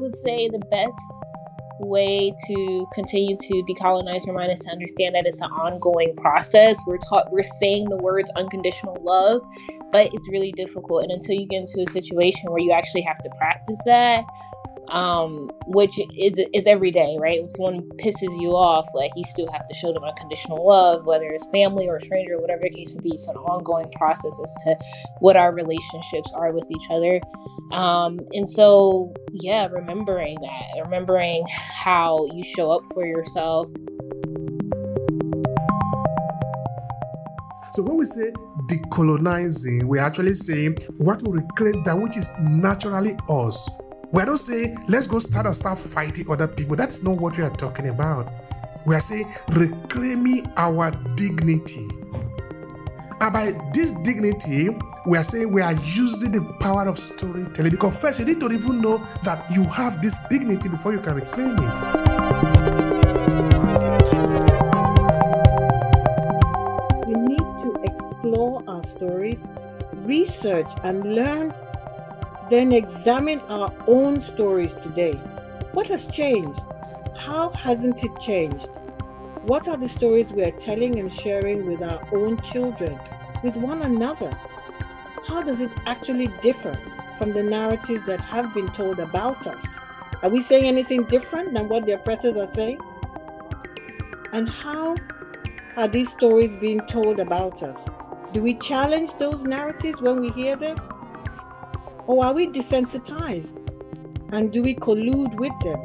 would say the best way to continue to decolonize your mind is to understand that it's an ongoing process. We're taught we're saying the words unconditional love, but it's really difficult. And until you get into a situation where you actually have to practice that, um, which is is every day, right? If someone pisses you off, like you still have to show them unconditional love, whether it's family or a stranger, whatever the case may be. It's an ongoing process as to what our relationships are with each other. Um, and so, yeah, remembering that, remembering how you show up for yourself. So when we say decolonizing, we're actually saying what we reclaim that which is naturally us we not saying let's go start and start fighting other people. That's not what we are talking about. We are saying reclaiming our dignity. And by this dignity, we are saying we are using the power of storytelling because first you need to even know that you have this dignity before you can reclaim it. We need to explore our stories, research, and learn then examine our own stories today. What has changed? How hasn't it changed? What are the stories we are telling and sharing with our own children, with one another? How does it actually differ from the narratives that have been told about us? Are we saying anything different than what the oppressors are saying? And how are these stories being told about us? Do we challenge those narratives when we hear them? Or are we desensitized? And do we collude with them?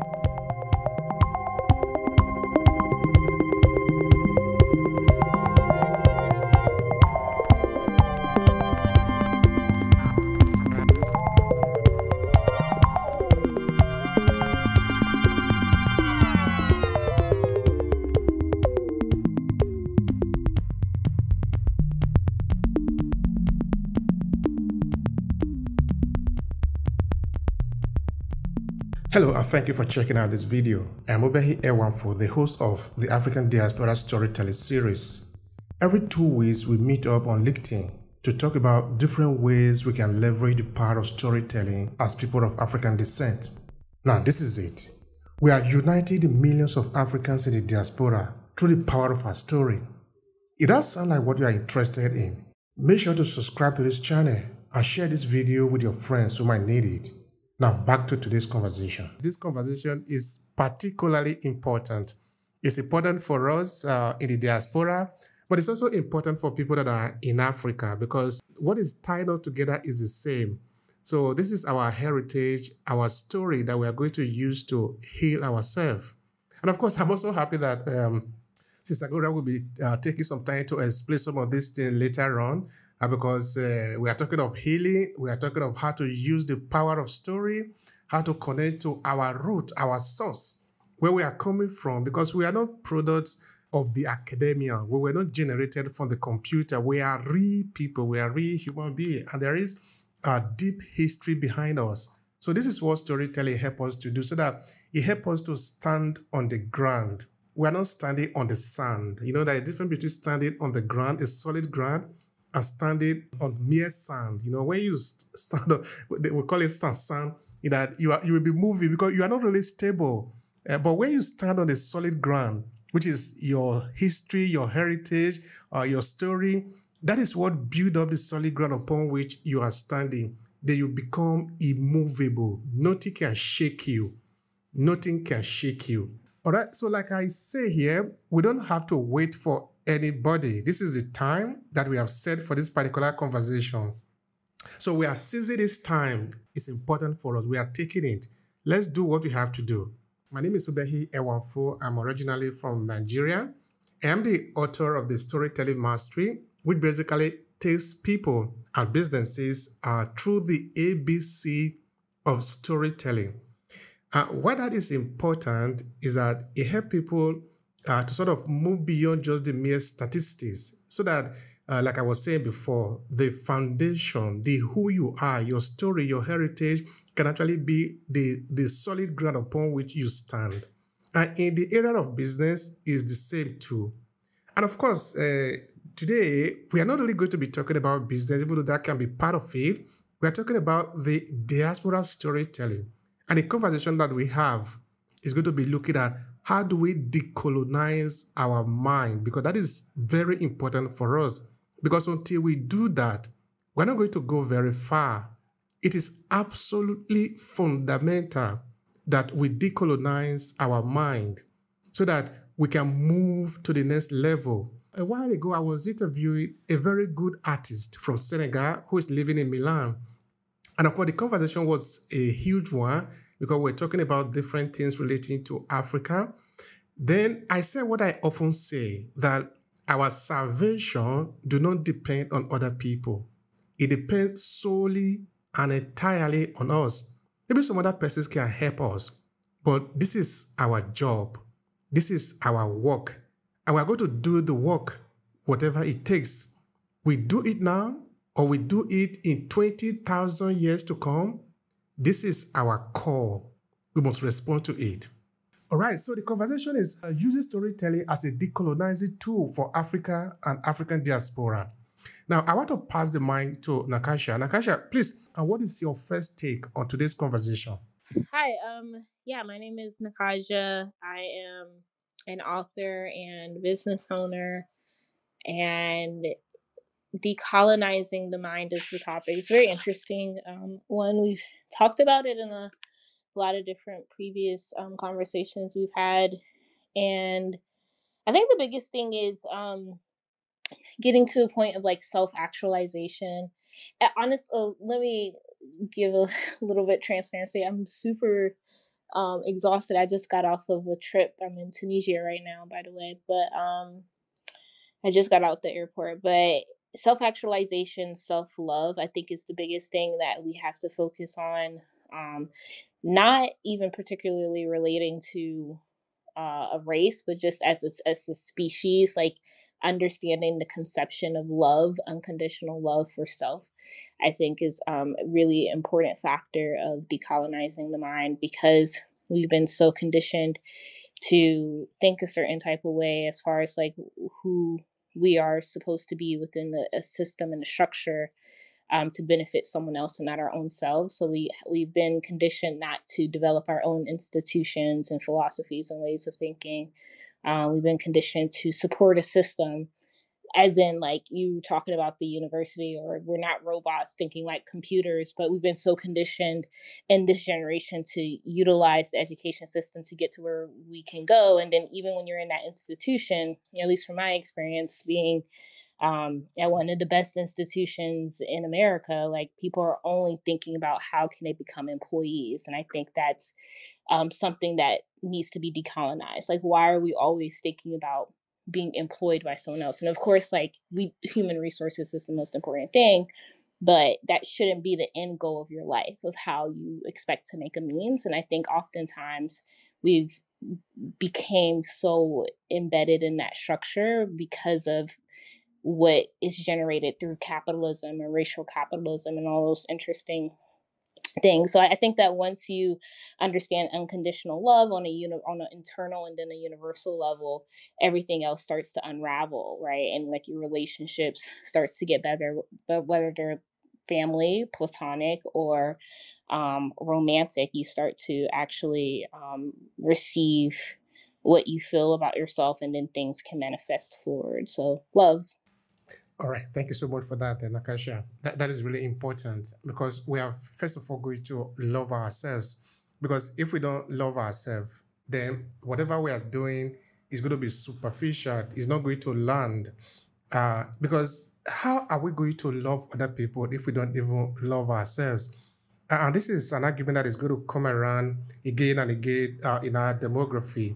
Hello and thank you for checking out this video. I'm Obehi Ewanfoh, the host of the African Diaspora Storytelling Series. Every two weeks we meet up on LinkedIn to talk about different ways we can leverage the power of storytelling as people of African descent. Now this is it. We are uniting millions of Africans in the diaspora through the power of our story. It does sound like what you are interested in. Make sure to subscribe to this channel and share this video with your friends who might need it. Now, back to today's conversation. This conversation is particularly important. It's important for us uh, in the diaspora, but it's also important for people that are in Africa because what is tied up together is the same. So, this is our heritage, our story that we are going to use to heal ourselves. And of course, I'm also happy that um, Sister Gloria will be uh, taking some time to explain some of these things later on because uh, we are talking of healing, we are talking of how to use the power of story, how to connect to our root, our source, where we are coming from, because we are not products of the academia. We were not generated from the computer. We are real people, we are real human beings, and there is a deep history behind us. So this is what storytelling helps us to do, so that it helps us to stand on the ground. We are not standing on the sand. You know, there is a difference between standing on the ground, a solid ground, are standing on mere sand. You know, when you stand up, they will call it sand, sand that you are you will be moving because you are not really stable. Uh, but when you stand on a solid ground, which is your history, your heritage, uh, your story, that is what build up the solid ground upon which you are standing. Then you become immovable. Nothing can shake you. Nothing can shake you. All right. So, like I say here, we don't have to wait for anybody. This is the time that we have set for this particular conversation. So we are seizing this time. It's important for us. We are taking it. Let's do what we have to do. My name is Obehi Ewanfoh. I'm originally from Nigeria. I'm the author of the Storytelling Mastery, which basically takes people and businesses uh, through the ABC of storytelling. Uh, why that is important is that it helps people uh, to sort of move beyond just the mere statistics so that uh, like I was saying before, the foundation, the who you are, your story, your heritage can actually be the, the solid ground upon which you stand. And in the area of business is the same too. And of course, uh, today we are not only going to be talking about business, even though that can be part of it. We are talking about the diaspora storytelling. And the conversation that we have is going to be looking at how do we decolonize our mind? Because that is very important for us. Because until we do that we're not going to go very far. It is absolutely fundamental that we decolonize our mind so that we can move to the next level. A while ago i was interviewing a very good artist from senegal who is living in milan. And of course the conversation was a huge one because we're talking about different things relating to Africa. Then I said what I often say that our salvation do not depend on other people. It depends solely and entirely on us. Maybe some other persons can help us, but this is our job. This is our work. And we're going to do the work, whatever it takes. We do it now, or we do it in 20,000 years to come. This is our call. We must respond to it. All right, so the conversation is uh, using storytelling as a decolonizing tool for Africa and African diaspora. Now, I want to pass the mic to Nakasha. Nakasha, please, uh, what is your first take on today's conversation? Hi, um, yeah, my name is Nakasha. I am an author and business owner, and decolonizing the mind is the topic. It's very interesting. Um, one we've talked about it in a lot of different previous um, conversations we've had, and I think the biggest thing is um, getting to a point of like self actualization. Honest, uh, let me give a little bit transparency. I'm super um, exhausted. I just got off of a trip. I'm in Tunisia right now, by the way, but um, I just got out the airport. But self actualization, self love, I think is the biggest thing that we have to focus on. Um, not even particularly relating to uh, a race, but just as a, as a species, like understanding the conception of love, unconditional love for self. I think is um, a really important factor of decolonizing the mind because we've been so conditioned to think a certain type of way as far as like who we are supposed to be within the a system and the structure um, to benefit someone else and not our own selves. So we we've been conditioned not to develop our own institutions and philosophies and ways of thinking. Uh, we've been conditioned to support a system as in like you talking about the university or we're not robots thinking like computers but we've been so conditioned in this generation to utilize the education system to get to where we can go and then even when you're in that institution at least from my experience being um, at one of the best institutions in America, like people are only thinking about how can they become employees, and I think that's um, something that needs to be decolonized. Like, why are we always thinking about being employed by someone else. And of course, like we human resources is the most important thing, but that shouldn't be the end goal of your life of how you expect to make a means. And I think oftentimes we've became so embedded in that structure because of what is generated through capitalism and racial capitalism and all those interesting thing. So I think that once you understand unconditional love on a uni- on an internal and then a universal level, everything else starts to unravel, right? And like your relationships starts to get better, but whether they're family, platonic, or um, romantic, you start to actually um, receive what you feel about yourself, and then things can manifest forward. So love. All right. Thank you so much for that, Nakasha. That, that is really important because we are, first of all, going to love ourselves. Because if we don't love ourselves, then whatever we are doing is going to be superficial, it's not going to land. Uh, because how are we going to love other people if we don't even love ourselves? And this is an argument that is going to come around again and again uh, in our demography.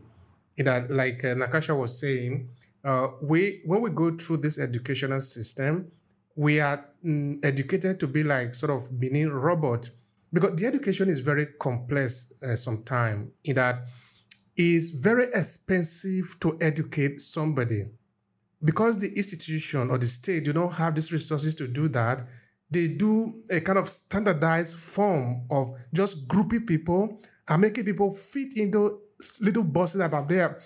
In that, like uh, Nakasha was saying, uh, we when we go through this educational system, we are mm, educated to be like sort of being robot because the education is very complex uh, sometimes in that it's very expensive to educate somebody. Because the institution or the state do not have these resources to do that they do a kind of standardized form of just grouping people and making people fit into little boxes about there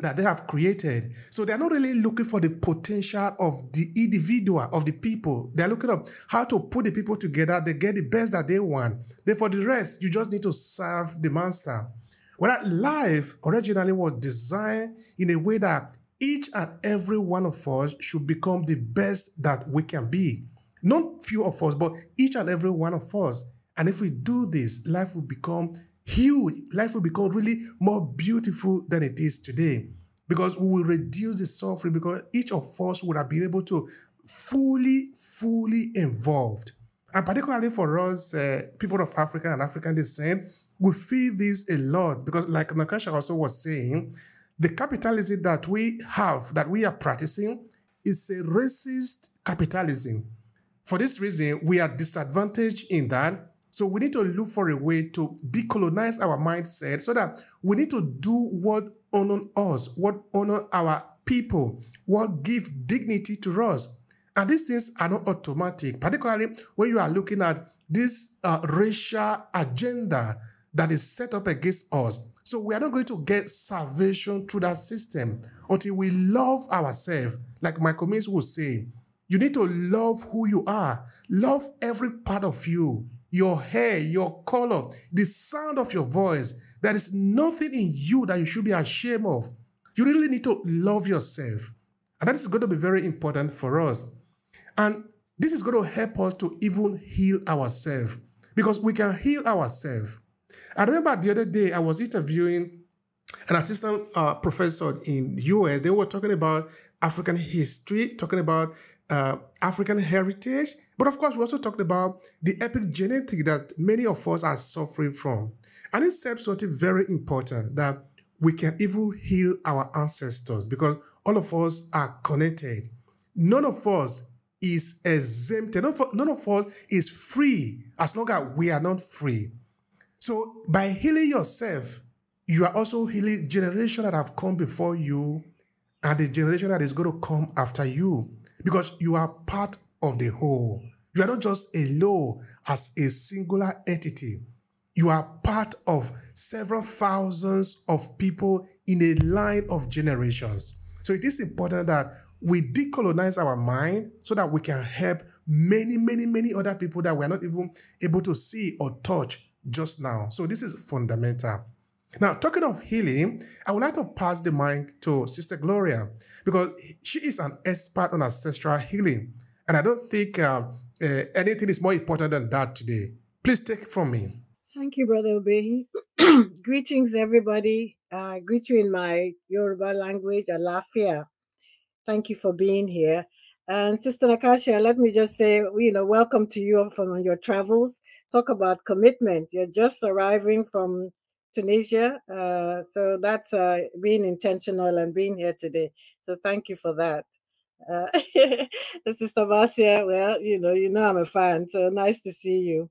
that they have created. So they're not really looking for the potential of the individual, of the people. They're looking up how to put the people together. They get the best that they want. Then for the rest, you just need to serve the master. Well, life originally was designed in a way that each and every one of us should become the best that we can be. Not few of us, but each and every one of us. And if we do this, life will become huge. Life will become really more beautiful than it is today because we will reduce the suffering because each of us would have been able to fully, fully involved. And particularly for us, uh, people of African and African descent, we feel this a lot because, like Nakasha also was saying, the capitalism that we have, that we are practicing, is a racist capitalism. For this reason, we are disadvantaged in that so we need to look for a way to decolonize our mindset so that we need to do what honor us, what honor our people, what give dignity to us. And these things are not automatic, particularly when you are looking at this uh, racial agenda that is set up against us. So we are not going to get salvation through that system until we love ourselves. Like Michael Mills would say, you need to love who you are, love every part of you your hair, your color, the sound of your voice. There is nothing in you that you should be ashamed of. You really need to love yourself. And that is going to be very important for us. And this is going to help us to even heal ourselves because we can heal ourselves. I remember the other day I was interviewing an assistant uh, professor in the US. They were talking about African history, talking about uh, African heritage, but of course, we also talked about the epigenetic that many of us are suffering from. And it said something very important that we can even heal our ancestors because all of us are connected. None of us is exempted. None of, none of us is free as long as we are not free. So by healing yourself, you are also healing generation that have come before you and the generation that is going to come after you because you are part of the whole. You are not just alone as a singular entity. You are part of several thousands of people in a line of generations. So it is important that we decolonize our mind so that we can help many, many, many other people that we're not even able to see or touch just now. So this is fundamental. Now, talking of healing, I would like to pass the mic to Sister Gloria because she is an expert on ancestral healing. And I don't think uh, uh, anything is more important than that today. Please take it from me. Thank you, Brother Obehi. Greetings, everybody. I greet you in my Yoruba language, Alafia. Thank you for being here. And Sister Nakasha, let me just say, you know, welcome to you from your travels. Talk about commitment. You're just arriving from Tunisia. Uh, so that's uh, being intentional and being here today. So thank you for that. Uh, Sister Marcia, well, you know, you know I'm a fan, so nice to see you.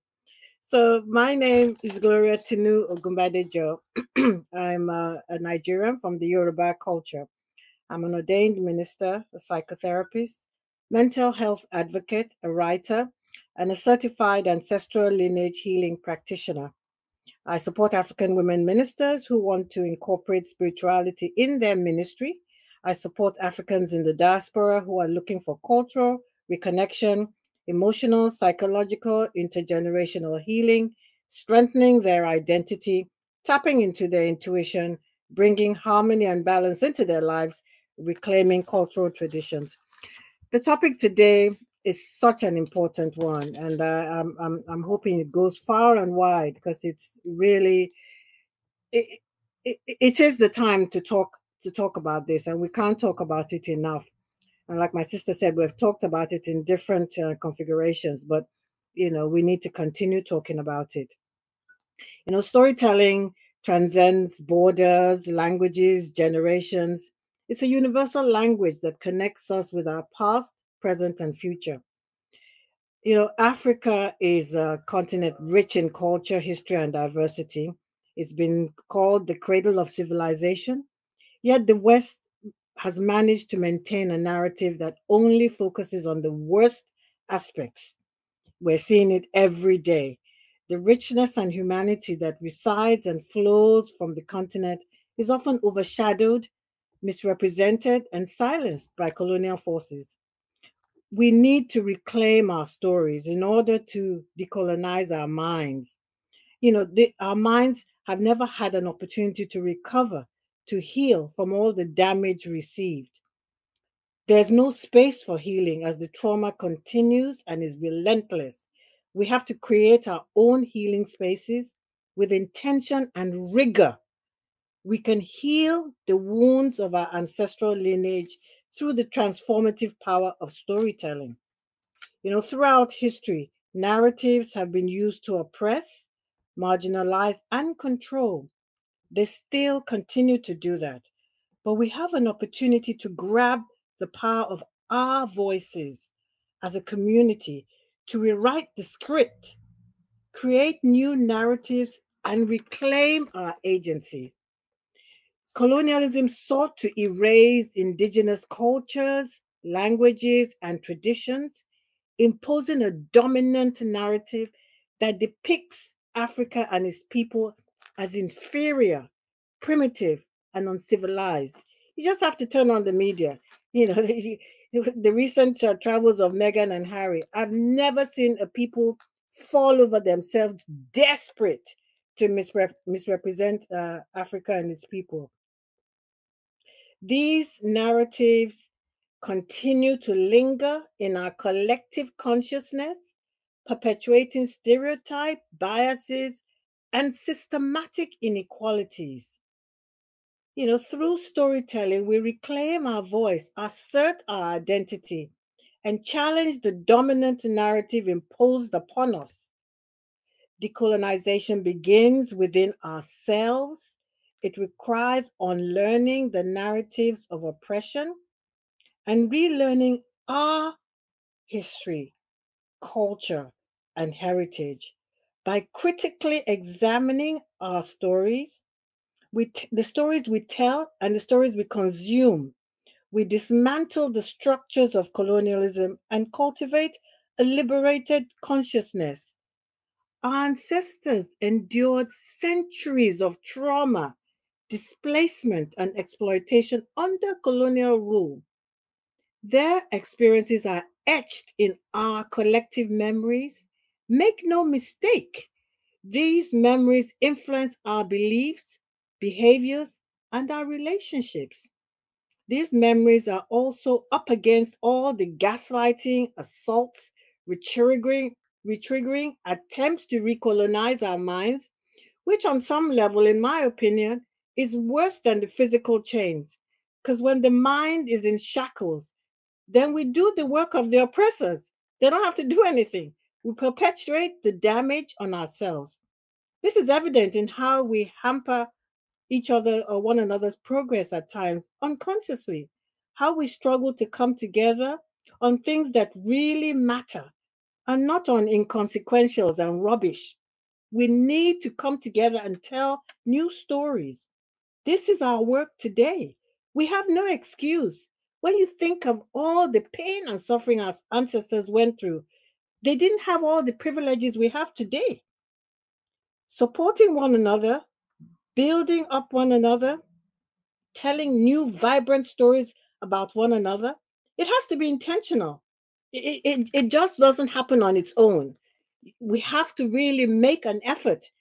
So my name is Gloria Tinu Ogunbadejo. I'm a, a Nigerian from the Yoruba culture. I'm an ordained minister, a psychotherapist, mental health advocate, a writer, and a certified ancestral lineage healing practitioner. I support African women ministers who want to incorporate spirituality in their ministry I support Africans in the diaspora who are looking for cultural reconnection, emotional, psychological, intergenerational healing, strengthening their identity, tapping into their intuition, bringing harmony and balance into their lives, reclaiming cultural traditions. The topic today is such an important one, and uh, I'm, I'm, I'm hoping it goes far and wide because it's really it, it, it is the time to talk to talk about this, and we can't talk about it enough. And like my sister said, we've talked about it in different uh, configurations, but you know, we need to continue talking about it. You know, storytelling transcends borders, languages, generations. It's a universal language that connects us with our past, present, and future. You know, Africa is a continent rich in culture, history, and diversity. It's been called the cradle of civilization Yet the West has managed to maintain a narrative that only focuses on the worst aspects. We're seeing it every day. The richness and humanity that resides and flows from the continent is often overshadowed misrepresented, and silenced by colonial forces. We need to reclaim our stories in order to decolonize our minds. You know, the, our minds have never had an opportunity to recover, to heal from all the damage received. There's no space for healing as the trauma continues and is relentless. We have to create our own healing spaces with intention and rigor. We can heal the wounds of our ancestral lineage through the transformative power of storytelling. You know, throughout history, narratives have been used to oppress, marginalize, and control. They still continue to do that. But we have an opportunity to grab the power of our voices as a community to rewrite the script, create new narratives, and reclaim our agency. Colonialism sought to erase indigenous cultures, languages, and traditions, imposing a dominant narrative that depicts Africa and its people as inferior, primitive, and uncivilized. You just have to turn on the media you know, the, the recent uh, travels of Meghan and Harry. I've never seen a people fall over themselves desperate to misrep- misrepresent uh, Africa and its people. These narratives continue to linger in our collective consciousness, perpetuating stereotype, biases, and systematic inequalities. You know, through storytelling, we reclaim our voice, assert our identity, and challenge the dominant narrative imposed upon us. Decolonization begins within ourselves. It requires unlearning the narratives of oppression and relearning our history, culture, and heritage by critically examining our stories we the stories we tell and the stories we consume. We dismantle the structures of colonialism and cultivate a liberated consciousness. Our ancestors endured centuries of trauma, displacement, and exploitation under colonial rule. Their experiences are etched in our collective memories. Make no mistake, these memories influence our beliefs, behaviors, and our relationships. These memories are also up against all the gaslighting, assaults, retriggering, retriggering attempts to recolonize our minds, which, on some level, in my opinion, is worse than the physical chains. Because when the mind is in shackles, then we do the work of the oppressors. They don't have to do anything. We perpetuate the damage on ourselves. This is evident in how we hamper each other or one another's progress at times unconsciously. How we struggle to come together on things that really matter and not on inconsequentials and rubbish. We need to come together and tell new stories. This is our work today. We have no excuse. When you think of all the pain and suffering our ancestors went through, they didn't have all the privileges we have today. Supporting one another building up one another, telling new vibrant stories about one another, it has to be intentional. It, it, it just doesn't happen on its own. We have to really make an effort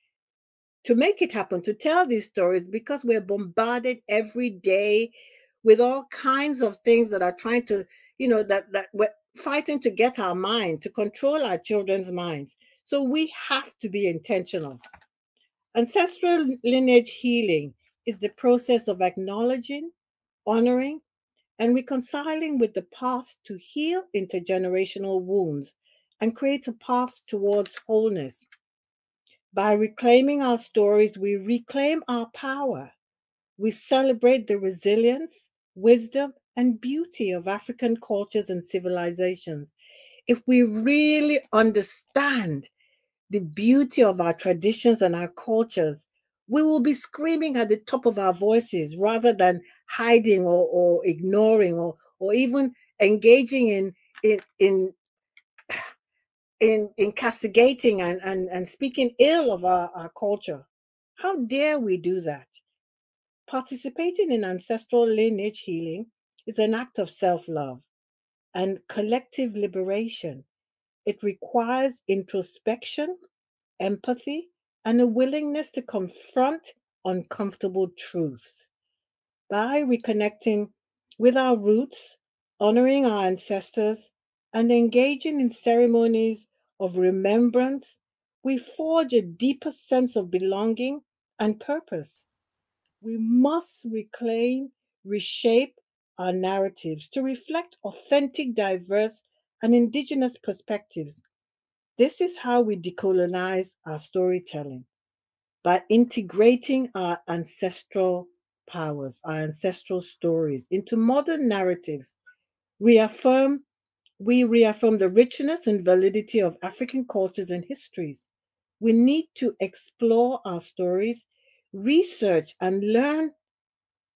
to make it happen, to tell these stories because we're bombarded every day with all kinds of things that are trying to, you know, that, that we're fighting to get our mind, to control our children's minds. So we have to be intentional. Ancestral lineage healing is the process of acknowledging, honoring, and reconciling with the past to heal intergenerational wounds and create a path towards wholeness. By reclaiming our stories, we reclaim our power. We celebrate the resilience, wisdom, and beauty of African cultures and civilizations. If we really understand the beauty of our traditions and our cultures, we will be screaming at the top of our voices rather than hiding or, or ignoring or, or even engaging in in in in, in castigating and, and, and speaking ill of our, our culture. How dare we do that? Participating in ancestral lineage healing is an act of self love and collective liberation. It requires introspection, empathy, and a willingness to confront uncomfortable truths. By reconnecting with our roots, honoring our ancestors, and engaging in ceremonies of remembrance, we forge a deeper sense of belonging and purpose. We must reclaim, reshape our narratives to reflect authentic, diverse, and indigenous perspectives. This is how we decolonize our storytelling by integrating our ancestral powers, our ancestral stories into modern narratives. Reaffirm, we reaffirm the richness and validity of African cultures and histories. We need to explore our stories, research and learn,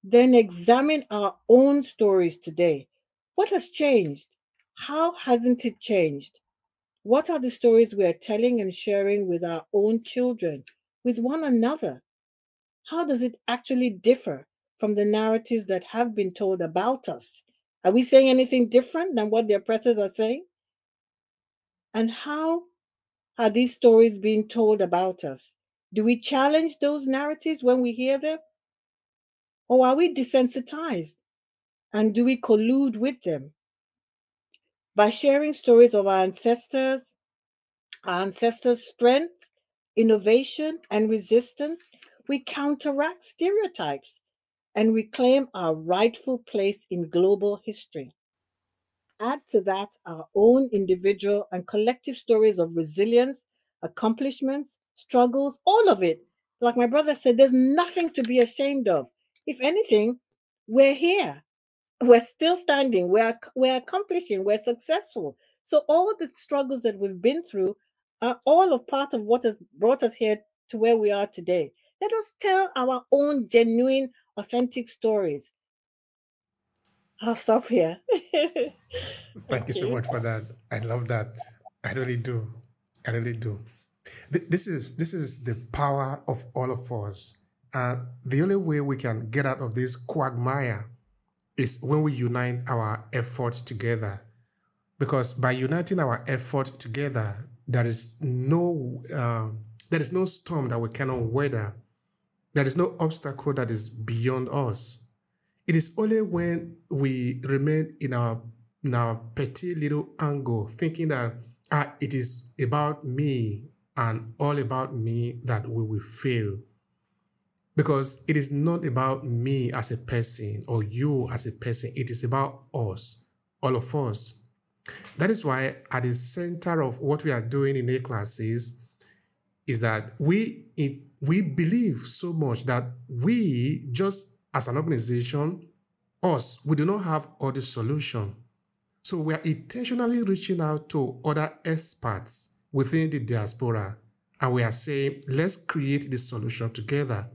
then examine our own stories today. What has changed? How hasn't it changed? What are the stories we are telling and sharing with our own children, with one another? How does it actually differ from the narratives that have been told about us? Are we saying anything different than what the oppressors are saying? And how are these stories being told about us? Do we challenge those narratives when we hear them? Or are we desensitized? And do we collude with them? By sharing stories of our ancestors, our ancestors' strength, innovation, and resistance, we counteract stereotypes and reclaim our rightful place in global history. Add to that our own individual and collective stories of resilience, accomplishments, struggles, all of it. Like my brother said, there's nothing to be ashamed of. If anything, we're here. We're still standing. We're, we're accomplishing. We're successful. So all the struggles that we've been through are all of part of what has brought us here to where we are today. Let us tell our own genuine, authentic stories. I'll stop here. Thank, Thank you so much for that. I love that. I really do. I really do. This is this is the power of all of us. And the only way we can get out of this quagmire is when we unite our efforts together. Because by uniting our efforts together, there is no uh, there is no storm that we cannot weather. There is no obstacle that is beyond us. It is only when we remain in our, in our petty little angle, thinking that ah, it is about me and all about me that we will fail. Because it is not about me as a person or you as a person, it is about us, all of us. That is why at the center of what we are doing in AClasses is that we it, we believe so much that we just as an organization, us, we do not have all the solution. So we are intentionally reaching out to other experts within the diaspora and we are saying, let's create the solution together.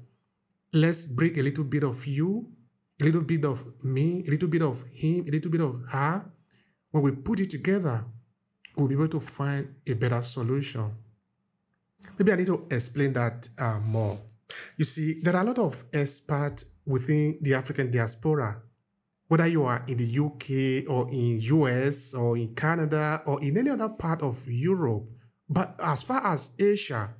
Let's bring a little bit of you, a little bit of me, a little bit of him, a little bit of her. When we put it together, we'll be able to find a better solution. Maybe I need to explain that uh, more. You see, there are a lot of experts within the African diaspora, whether you are in the UK or in US or in Canada or in any other part of Europe. But as far as Asia,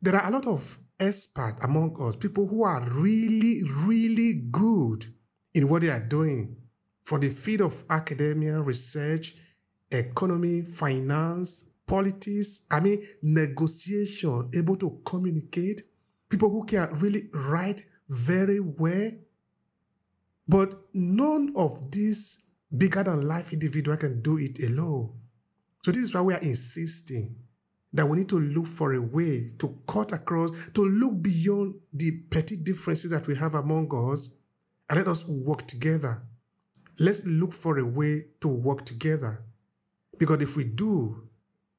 there are a lot of experts among us, people who are really, really good in what they are doing from the field of academia, research, economy, finance, politics, I mean, negotiation, able to communicate, people who can really write very well. But none of these bigger than life individual can do it alone. So this is why we are insisting that we need to look for a way to cut across, to look beyond the petty differences that we have among us, and let us work together. Let's look for a way to work together. Because if we do,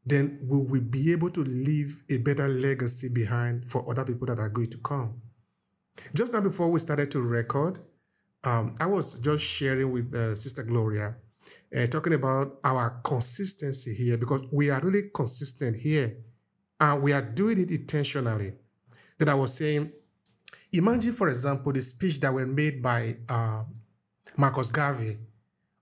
then we will be able to leave a better legacy behind for other people that are going to come. Just now, before we started to record, um, I was just sharing with uh, Sister Gloria, uh, talking about our consistency here because we are really consistent here and we are doing it intentionally. That I was saying, Imagine, for example, the speech that were made by uh, Marcus Garvey,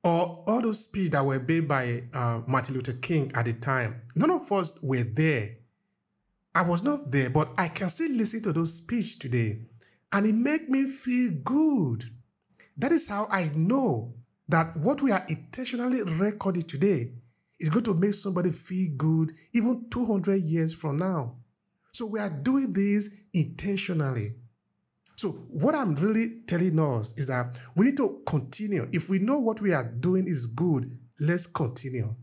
or all those speeches that were made by uh, Martin Luther King at the time. None of us were there. I was not there, but I can still listen to those speeches today, and it make me feel good. That is how I know that what we are intentionally recording today is going to make somebody feel good even 200 years from now. So we are doing this intentionally. So what I'm really telling us is that we need to continue. If we know what we are doing is good, let's continue.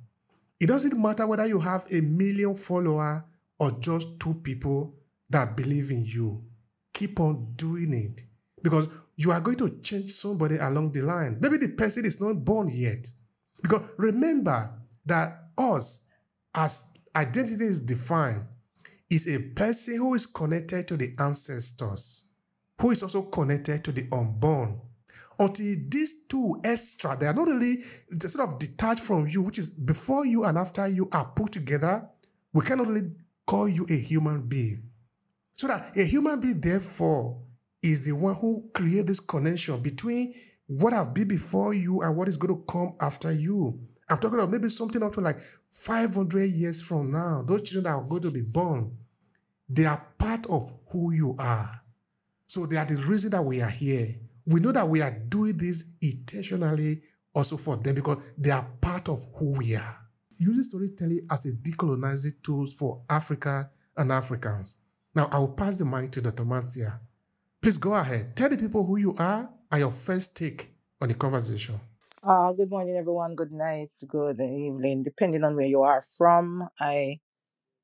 It doesn't matter whether you have a million followers or just two people that believe in you. Keep on doing it because you are going to change somebody along the line. Maybe the person is not born yet. Because remember that us, as identity is defined, is a person who is connected to the ancestors who is also connected to the unborn. Until these two extra, they are not really sort of detached from you, which is before you and after you are put together, we cannot really call you a human being. So that a human being, therefore, is the one who create this connection between what have been before you and what is going to come after you. I'm talking about maybe something up to like 500 years from now. Those children that are going to be born, they are part of who you are. So they are the reason that we are here. We know that we are doing this intentionally also for them because they are part of who we are. Using storytelling as a decolonizing tool for Africa and Africans. Now I will pass the mic to Dr. Mansia. Please go ahead. Tell the people who you are and your first take on the conversation. Uh, good morning, everyone. Good night, good evening, depending on where you are from. I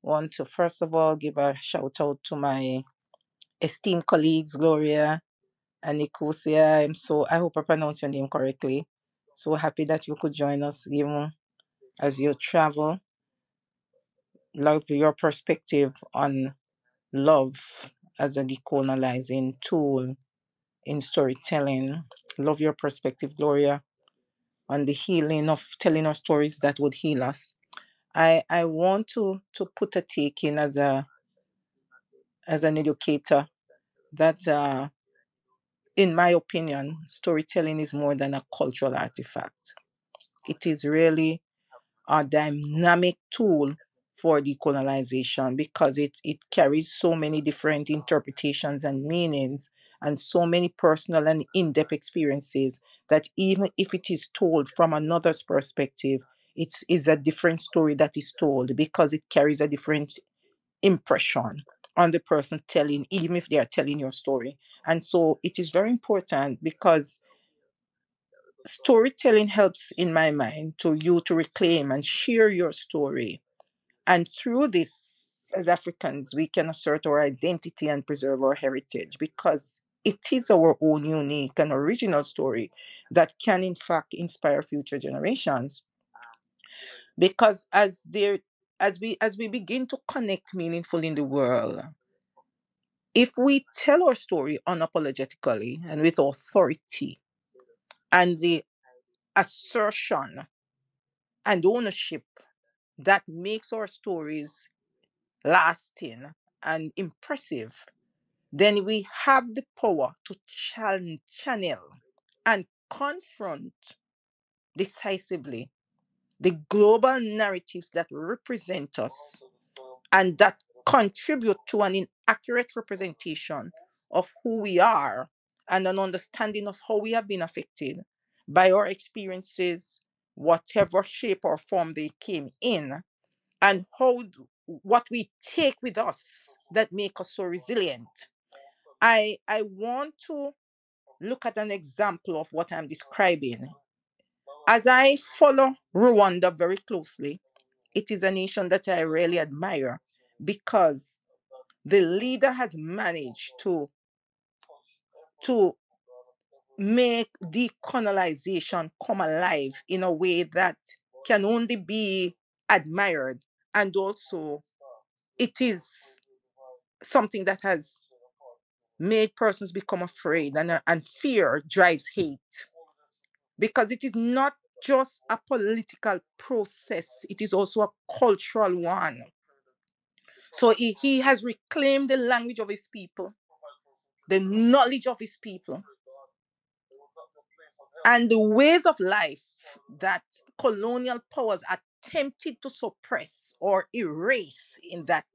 want to first of all give a shout out to my esteemed colleagues, Gloria and Nicosia. I'm so I hope I pronounced your name correctly. So happy that you could join us, even as you travel. Love your perspective on love as a decolonizing tool in storytelling. Love your perspective, Gloria, on the healing of telling our stories that would heal us. I I want to to put a take in as a as an educator that uh, in my opinion, storytelling is more than a cultural artifact. It is really a dynamic tool for decolonization because it, it carries so many different interpretations and meanings and so many personal and in-depth experiences that even if it is told from another's perspective, it's is a different story that is told because it carries a different impression on the person telling, even if they are telling your story. And so it is very important because storytelling helps in my mind to you to reclaim and share your story. And through this, as Africans, we can assert our identity and preserve our heritage because it is our own unique and original story that can in fact inspire future generations. Because as there as we as we begin to connect meaningful in the world if we tell our story unapologetically and with authority and the assertion and ownership that makes our stories lasting and impressive then we have the power to chan- channel and confront decisively the global narratives that represent us and that contribute to an inaccurate representation of who we are and an understanding of how we have been affected by our experiences, whatever shape or form they came in, and how what we take with us that make us so resilient. I I want to look at an example of what I'm describing. As I follow Rwanda very closely, it is a nation that I really admire because the leader has managed to to make decolonization come alive in a way that can only be admired. And also it is something that has made persons become afraid and, uh, and fear drives hate. Because it is not just a political process it is also a cultural one. So he, he has reclaimed the language of his people the knowledge of his people, and the ways of life that colonial powers attempted to suppress or erase in that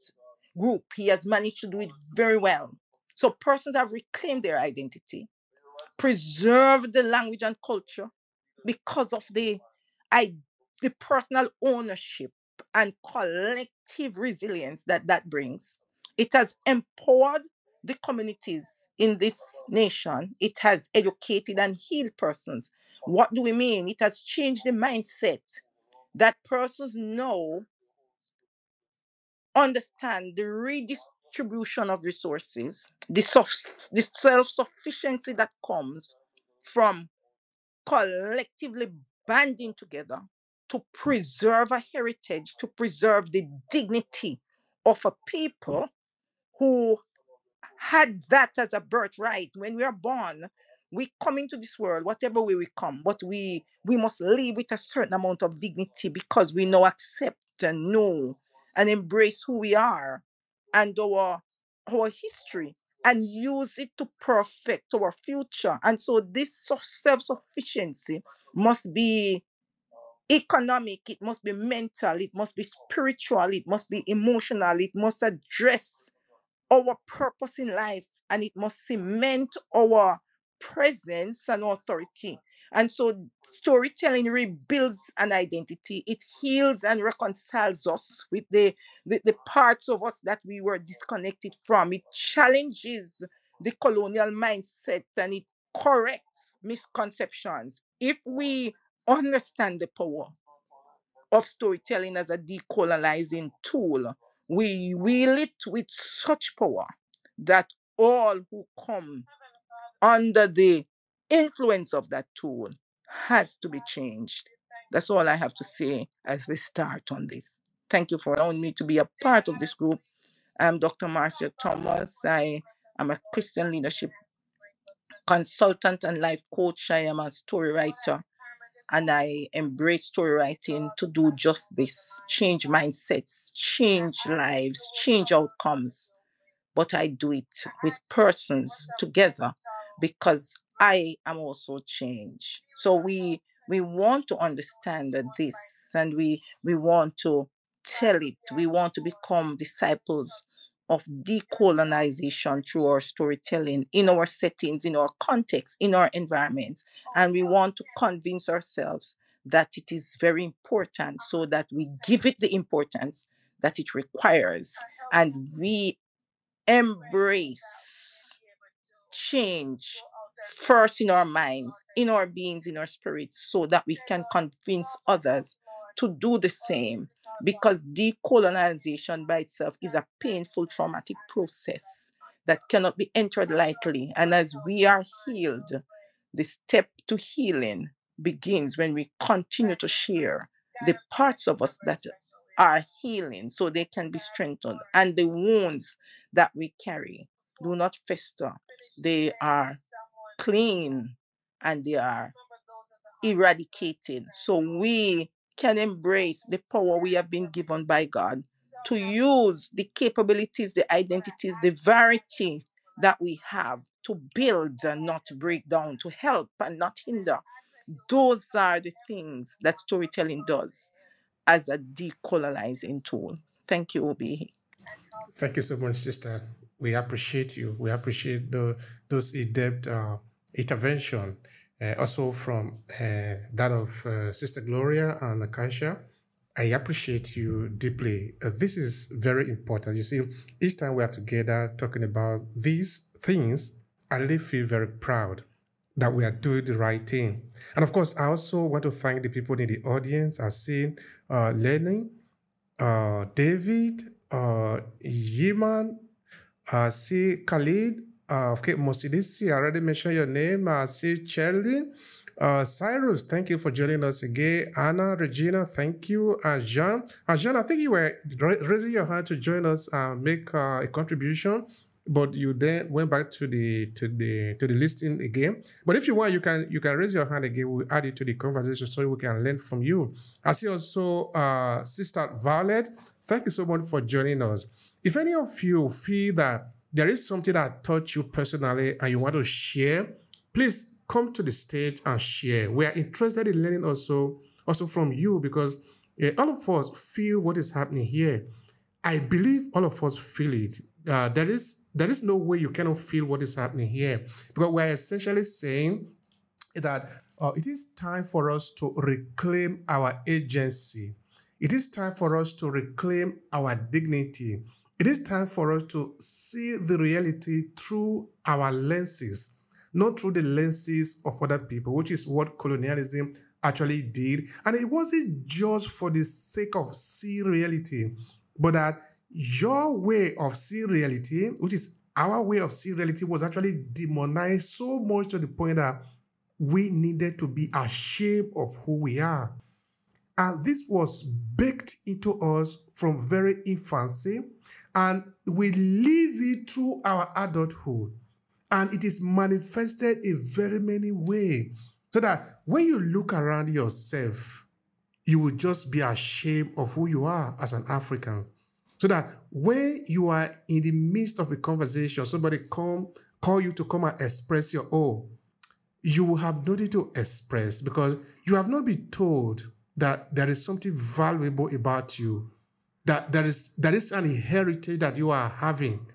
group. He has managed to do it very well. So persons have reclaimed their identity, preserved the language and culture because of the I, the personal ownership and collective resilience that that brings. It has empowered the communities in this nation. It has educated and healed persons. What do we mean? It has changed the mindset that persons know, understand the redistribution of resources, the, self, the self-sufficiency that comes from collectively banding together to preserve a heritage, to preserve the dignity of a people who had that as a birthright. When we are born, we come into this world, whatever way we come, but we we must live with a certain amount of dignity because we now accept and know and embrace who we are and our our history and use it to perfect our future. And so this self-sufficiency must be economic, it must be mental, it must be spiritual, it must be emotional, it must address our purpose in life and it must cement our presence and authority. And so storytelling rebuilds an identity, it heals and reconciles us with the, the, the parts of us that we were disconnected from. It challenges the colonial mindset and it corrects misconceptions. If we understand the power of storytelling as a decolonizing tool, we wield it with such power that all who come under the influence of that tool has to be changed. That's all I have to say as they start on this. Thank you for allowing me to be a part of this group. I'm Dr. Marcia Thomas. I am a Christian leadership consultant and life coach. I am a story writer and I embrace story writing to do just this change mindsets, change lives, change outcomes. But I do it with persons together because I am also change. So we we want to understand this and we we want to tell it. We want to become disciples of decolonization through our storytelling in our settings, in our context, in our environments. And we want to convince ourselves that it is very important so that we give it the importance that it requires. And we embrace change first in our minds, in our beings, in our spirits, so that we can convince others to do the same. Because decolonization by itself is a painful, traumatic process that cannot be entered lightly. And as we are healed, the step to healing begins when we continue to share the parts of us that are healing so they can be strengthened and the wounds that we carry do not fester they are clean and they are eradicated so we can embrace the power we have been given by God to use the capabilities, the identities, the variety that we have to build and not break down, to help and not hinder. Those are the things that storytelling does as a decolonizing tool. Thank you, Obi. Thank you so much, sister. We appreciate you. We appreciate the those in-depth uh, intervention, also from uh, that of uh, Sister Gloria and Nakasha. I appreciate you deeply. Uh, this is very important. You see, each time we are together talking about these things, I really feel very proud that we are doing the right thing. And of course, I also want to thank the people in the audience. I see uh, Lenny, uh, David, uh, Yiman, uh, see Khalid, uh, okay, Mosidisi, I already mentioned your name. I see Charlie. Uh, Cyrus, thank you for joining us again. Anna, Regina, thank you. Uh, Jean, uh, Jean, I think you were raising your hand to join us and uh, make uh, a contribution, but you then went back to the to the to the listing again. But if you want, you can you can raise your hand again. We'll add it to the conversation so we can learn from you. I see also uh, Sister Violet. Thank you so much for joining us. If any of you feel that there is something that taught you personally and you want to share, please come to the stage and share. We are interested in learning also, also from you because uh, all of us feel what is happening here. I believe all of us feel it. Uh, there is there is no way you cannot feel what is happening here because we're essentially saying that uh, it is time for us to reclaim our agency. It is time for us to reclaim our dignity. It is time for us to see the reality through our lenses, not through the lenses of other people, which is what colonialism actually did. And it wasn't just for the sake of seeing reality, but that your way of seeing reality, which is our way of seeing reality, was actually demonized so much to the point that we needed to be ashamed of who we are. And this was baked into us from very infancy, and we live it through our adulthood. And it is manifested in very many ways. So that when you look around yourself, you will just be ashamed of who you are as an African. So that when you are in the midst of a conversation, somebody come call you to come and express your own, you will have nothing to express because you have not been told that there is something valuable about you, that there is there is an heritage that you are having,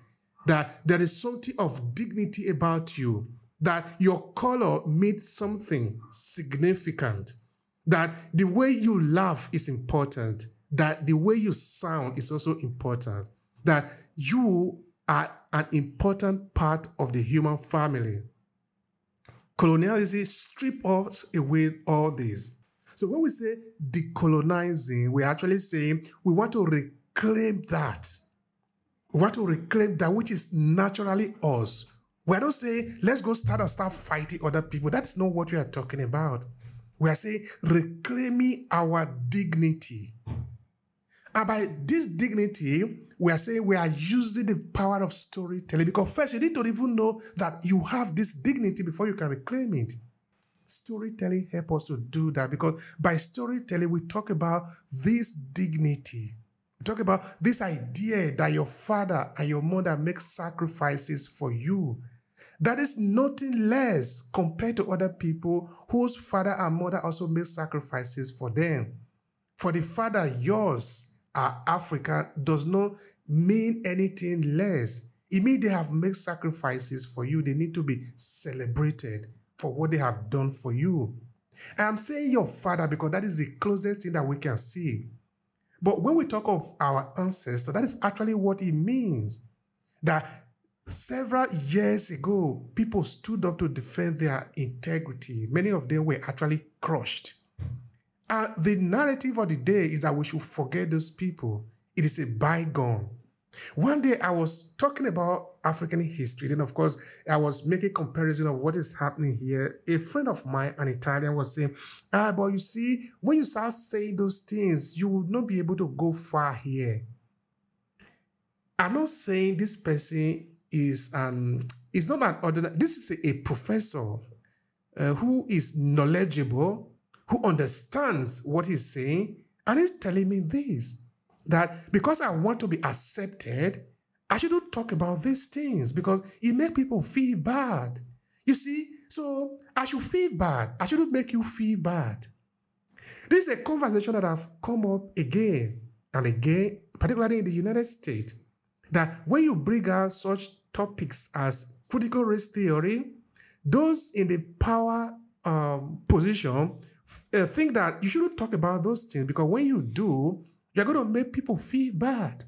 that there is something of dignity about you, that your color means something significant, that the way you laugh is important, that the way you sound is also important, that you are an important part of the human family colonialism strip us away all this. So when we say decolonizing, we're actually saying we want to reclaim that. We want to reclaim that which is naturally us. We're not saying let's go start and start fighting other people. That's not what we are talking about. We are saying reclaiming our dignity. And by this dignity, we are saying we are using the power of storytelling because first you need to even know that you have this dignity before you can reclaim it. Storytelling help us to do that because by storytelling we talk about this dignity. We talk about this idea that your father and your mother make sacrifices for you. That is nothing less compared to other people whose father and mother also make sacrifices for them. For the father, yours are Africa does not mean anything less. It means they have made sacrifices for you. They need to be celebrated for what they have done for you. I'm saying your father because that is the closest thing that we can see. But when we talk of our ancestors, that is actually what it means. That several years ago, people stood up to defend their integrity. Many of them were actually crushed. Uh, the narrative of the day is that we should forget those people. It is a bygone. One day I was talking about African history. and of course, I was making comparison of what is happening here. A friend of mine, an Italian, was saying, Ah, but you see, when you start saying those things, you will not be able to go far here. I'm not saying this person is an is not an ordinary. This is a, a professor uh, who is knowledgeable who understands what he's saying and he's telling me this that because I want to be accepted, I shouldn't talk about these things because it make people feel bad. You see, so I should feel bad. I shouldn't make you feel bad. This is a conversation that have come up again and again, particularly in the United States, that when you bring out such topics as critical race theory, those in the power um, position uh, think that you shouldn't talk about those things because when you do, you're going to make people feel bad.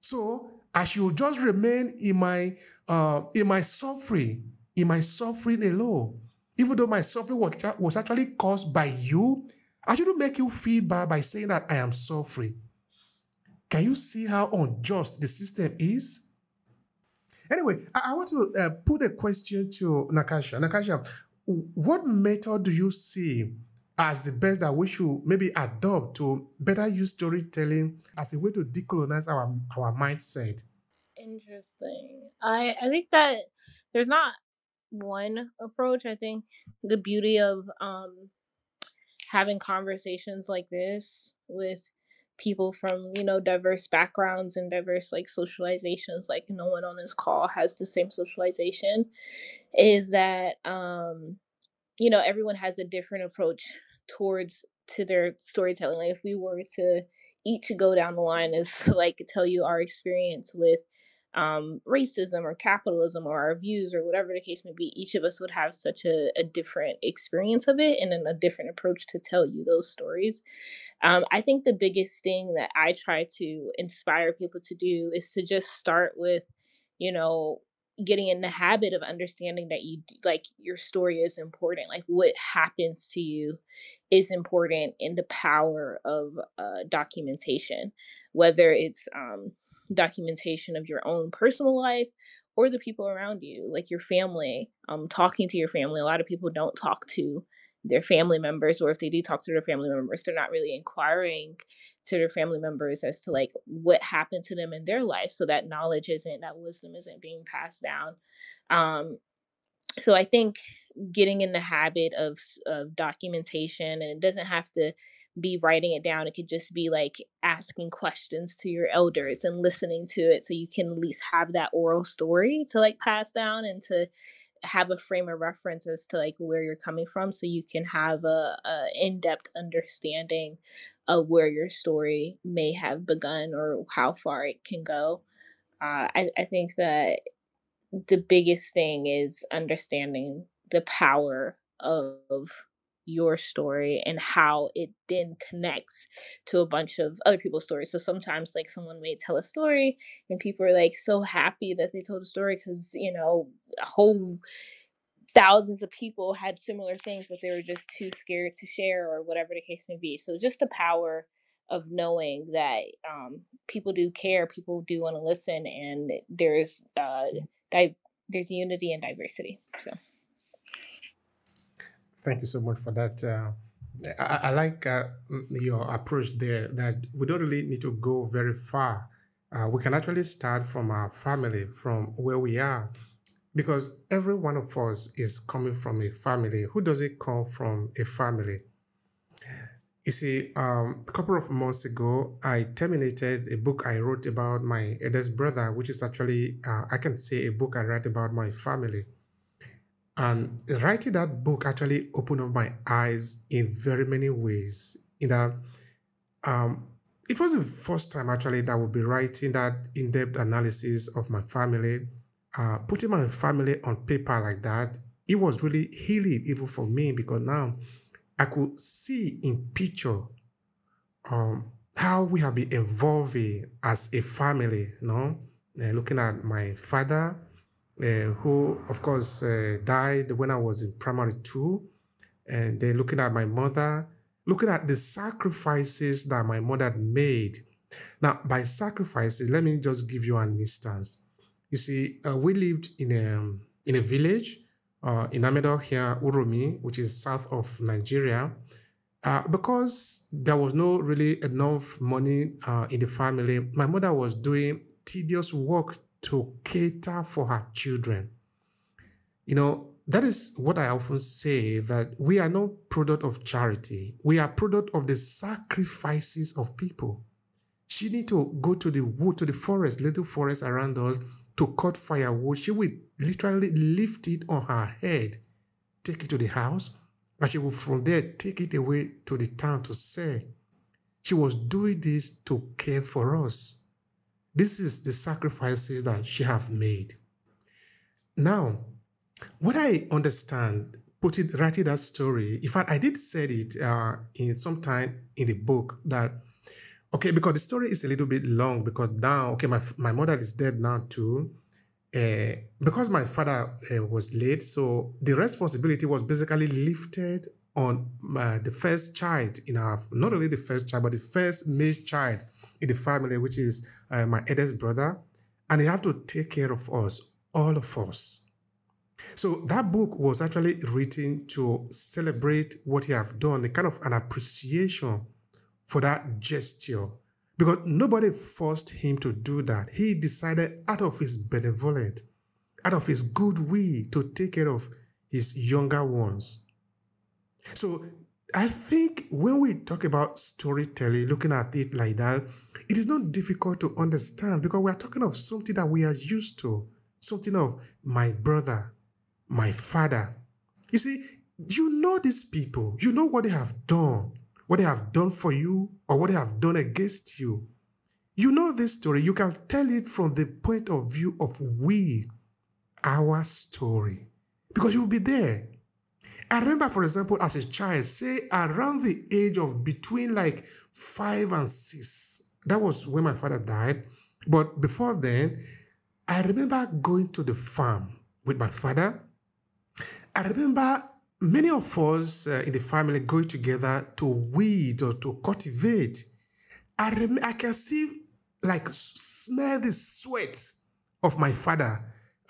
So I should just remain in my uh, in my suffering, in my suffering alone. Even though my suffering was, was actually caused by you, I shouldn't make you feel bad by saying that I am suffering. Can you see how unjust the system is? Anyway, I, I want to uh, put a question to Nakasha. Nakasha, what method do you see as the best that we should maybe adopt to better use storytelling as a way to decolonize our our mindset. Interesting. I I think that there's not one approach. I think the beauty of um having conversations like this with people from you know diverse backgrounds and diverse like socializations like no one on this call has the same socialization is that um you know everyone has a different approach towards to their storytelling like if we were to each go down the line is like tell you our experience with um, racism or capitalism or our views or whatever the case may be, each of us would have such a, a different experience of it and then a different approach to tell you those stories. Um, I think the biggest thing that I try to inspire people to do is to just start with, you know, getting in the habit of understanding that you like your story is important like what happens to you is important in the power of uh, documentation whether it's um, documentation of your own personal life or the people around you, like your family, um, talking to your family. A lot of people don't talk to their family members, or if they do talk to their family members, they're not really inquiring to their family members as to like what happened to them in their life. So that knowledge isn't, that wisdom isn't being passed down. Um, so I think getting in the habit of, of documentation, and it doesn't have to be writing it down. It could just be like asking questions to your elders and listening to it so you can at least have that oral story to like pass down and to have a frame of reference as to like where you're coming from so you can have a, a in-depth understanding of where your story may have begun or how far it can go. Uh, I, I think that the biggest thing is understanding the power of your story and how it then connects to a bunch of other people's stories. So sometimes, like, someone may tell a story and people are like so happy that they told a story because, you know, a whole thousands of people had similar things, but they were just too scared to share or whatever the case may be. So just the power of knowing that um, people do care, people do want to listen, and there's uh, di- there's unity and diversity. So. Thank you so much for that. Uh, I, I, like uh, your approach there that we don't really need to go very far. Uh, we can actually start from our family, from where we are, because every one of us is coming from a family. Who does it come from a family? You see, um, a couple of months ago, I terminated a book I wrote about my eldest brother, which is actually, uh, I can say, a book I write about my family. And writing that book actually opened up my eyes in very many ways. In that, um, it was the first time actually that I would be writing that in-depth analysis of my family, uh, putting my family on paper like that. It was really healing even for me because now I could see in picture um, how we have been evolving as a family. You know, uh, looking at my father, who, of course, uh, died when I was in primary two. And then looking at my mother, looking at the sacrifices that my mother made. Now, by sacrifices, let me just give you an instance. You see, uh, we lived in a, in a village uh, in Amedo here, Uromi, which is south of Nigeria. Uh, because there was no really enough money uh, in the family, my mother was doing tedious work to cater for her children. You know, that is what I often say that we are no product of charity. We are product of the sacrifices of people. She need to go to the wood, to the forest, little forest around us to cut firewood. She will literally lift it on her head, take it to the house, and she will from there take it away to the town to sell. She was doing this to care for us. This is the sacrifices that she have made. Now, what I understand, put it writing that story. In fact, I did say it uh, in some time in the book that okay, because the story is a little bit long because now okay, my my mother is dead now too. Uh, because my father uh, was late, so the responsibility was basically lifted on my, the first child in our not only the first child but the first male child in the family, which is uh, my eldest brother, and he have to take care of us, all of us. So that book was actually written to celebrate what he have done, a kind of an appreciation for that gesture. Because nobody forced him to do that. He decided out of his benevolence, out of his good will to take care of his younger ones. So I think when we talk about storytelling, looking at it like that, it is not difficult to understand because we are talking of something that we are used to, something of my brother, my father. You see, you know these people, you know what they have done, what they have done for you, or what they have done against you. You know this story, you can tell it from the point of view of we, our story, because you'll be there. I remember, for example, as a child, say around the age of between like five and six, that was when my father died. But before then, I remember going to the farm with my father. I remember many of us uh, in the family going together to weed or to cultivate. I, rem- I can see, like, smell the sweat of my father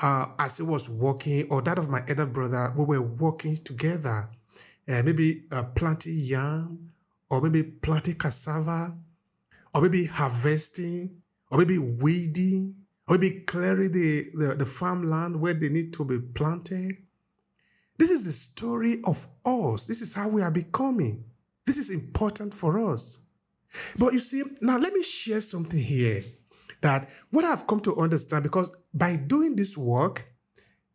uh, as he was walking, or that of my elder brother, we were walking together. Uh, maybe uh, planting yam, or maybe planting cassava, or maybe harvesting, or maybe weeding, or maybe clearing the, the, the farmland where they need to be planted. This is the story of us. This is how we are becoming. This is important for us. But you see, now let me share something here that what I've come to understand because by doing this work,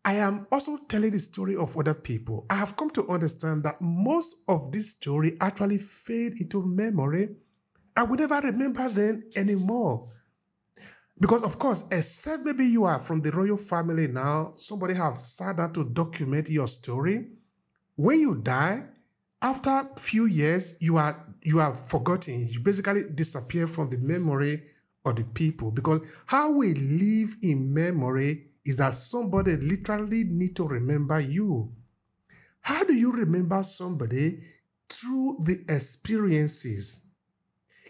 I am also telling the story of other people. I have come to understand that most of this story actually fade into memory. I will never remember them anymore. Because of course, except maybe you are from the royal family now, somebody have sat down to document your story. When you die, after a few years, you are you are forgotten. You basically disappear from the memory of the people because how we live in memory is that somebody literally need to remember you. How do you remember somebody through the experiences?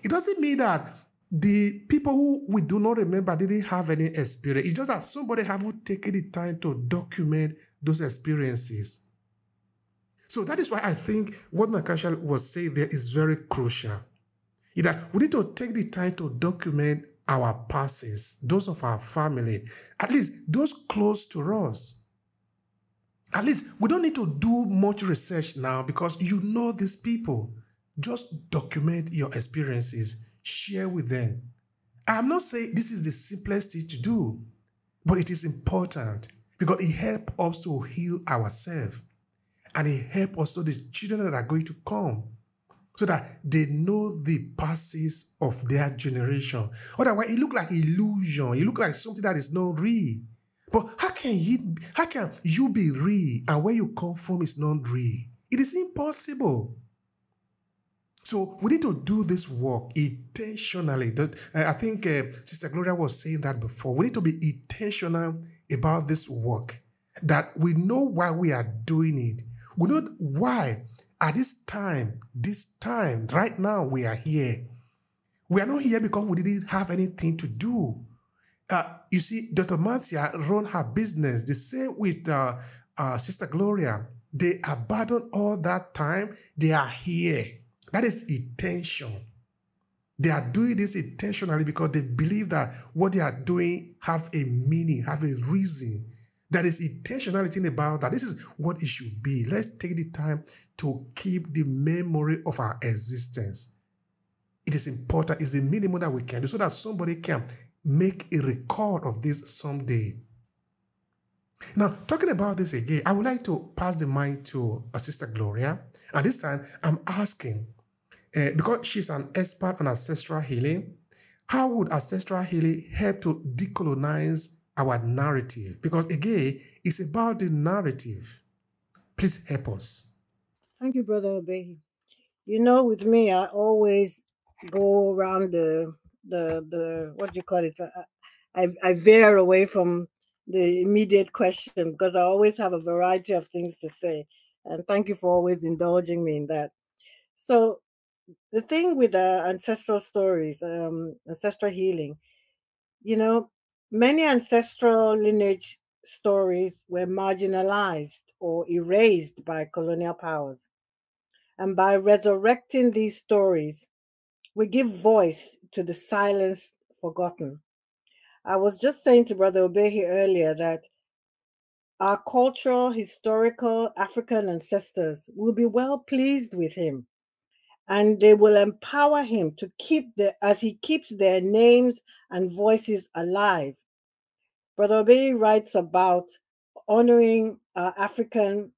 It doesn't mean that the people who we do not remember didn't have any experience. It's just that somebody haven't taken the time to document those experiences. So that is why I think what Nakasha was saying there is very crucial is that we need to take the time to document our passes, those of our family, at least those close to us. At least we don't need to do much research now because you know these people. Just document your experiences, share with them. I'm not saying this is the simplest thing to do, but it is important because it helps us to heal ourselves and it helps also the children that are going to come so that they know the passes of their generation. Otherwise, it look like illusion. It look like something that is not real. But how can you how can you be real and where you come from is not real? It is impossible. So we need to do this work intentionally. I think uh, Sister Gloria was saying that before. We need to be intentional about this work. That we know why we are doing it. We know why at this time, this time, right now, we are here. We are not here because we didn't have anything to do. Uh, you see, Dr. Marcia run her business. The same with uh, uh, Sister Gloria. They abandoned all that time. They are here. That is intention. They are doing this intentionally because they believe that what they are doing have a meaning, have a reason. There is intentionality about that. This is what it should be. Let's take the time to keep the memory of our existence. It is important, it's the minimum that we can do so that somebody can make a record of this someday. Now, talking about this again, I would like to pass the mic to our sister Gloria. And this time, I'm asking, uh, because she's an expert on ancestral healing, how would ancestral healing help to decolonize our narrative because again, it's about the narrative. Please help us. Thank you, Brother Obey. You know, with me, I always go around the the the what do you call it? I, I veer away from the immediate question because I always have a variety of things to say. And thank you for always indulging me in that. So the thing with uh, ancestral stories, um, ancestral healing, you know, Many ancestral lineage stories were marginalized or erased by colonial powers. And by resurrecting these stories, we give voice to the silenced, forgotten. I was just saying to Brother Obehi earlier that our cultural, historical African ancestors will be well pleased with him and they will empower him to keep the as he keeps their names and voices alive. Brother Obey writes about honoring uh, African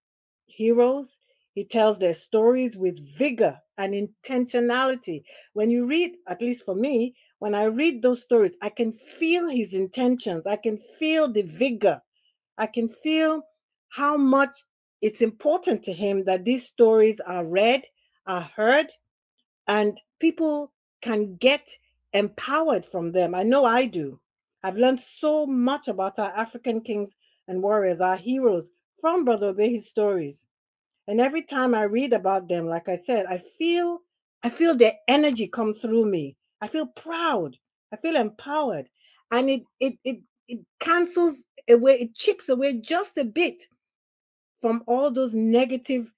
heroes. He tells their stories with vigor and intentionality. When you read, at least for me, when I read those stories, I can feel his intentions. I can feel the vigor. I can feel how much it's important to him that these stories are read, are heard, and people can get empowered from them. I know I do. I've learned so much about our African kings and warriors, our heroes, from Brother Obehi's stories. And every time I read about them, like I said, I feel I feel their energy come through me. I feel proud. I feel empowered. And it it it it cancels away, it chips away just a bit from all those negative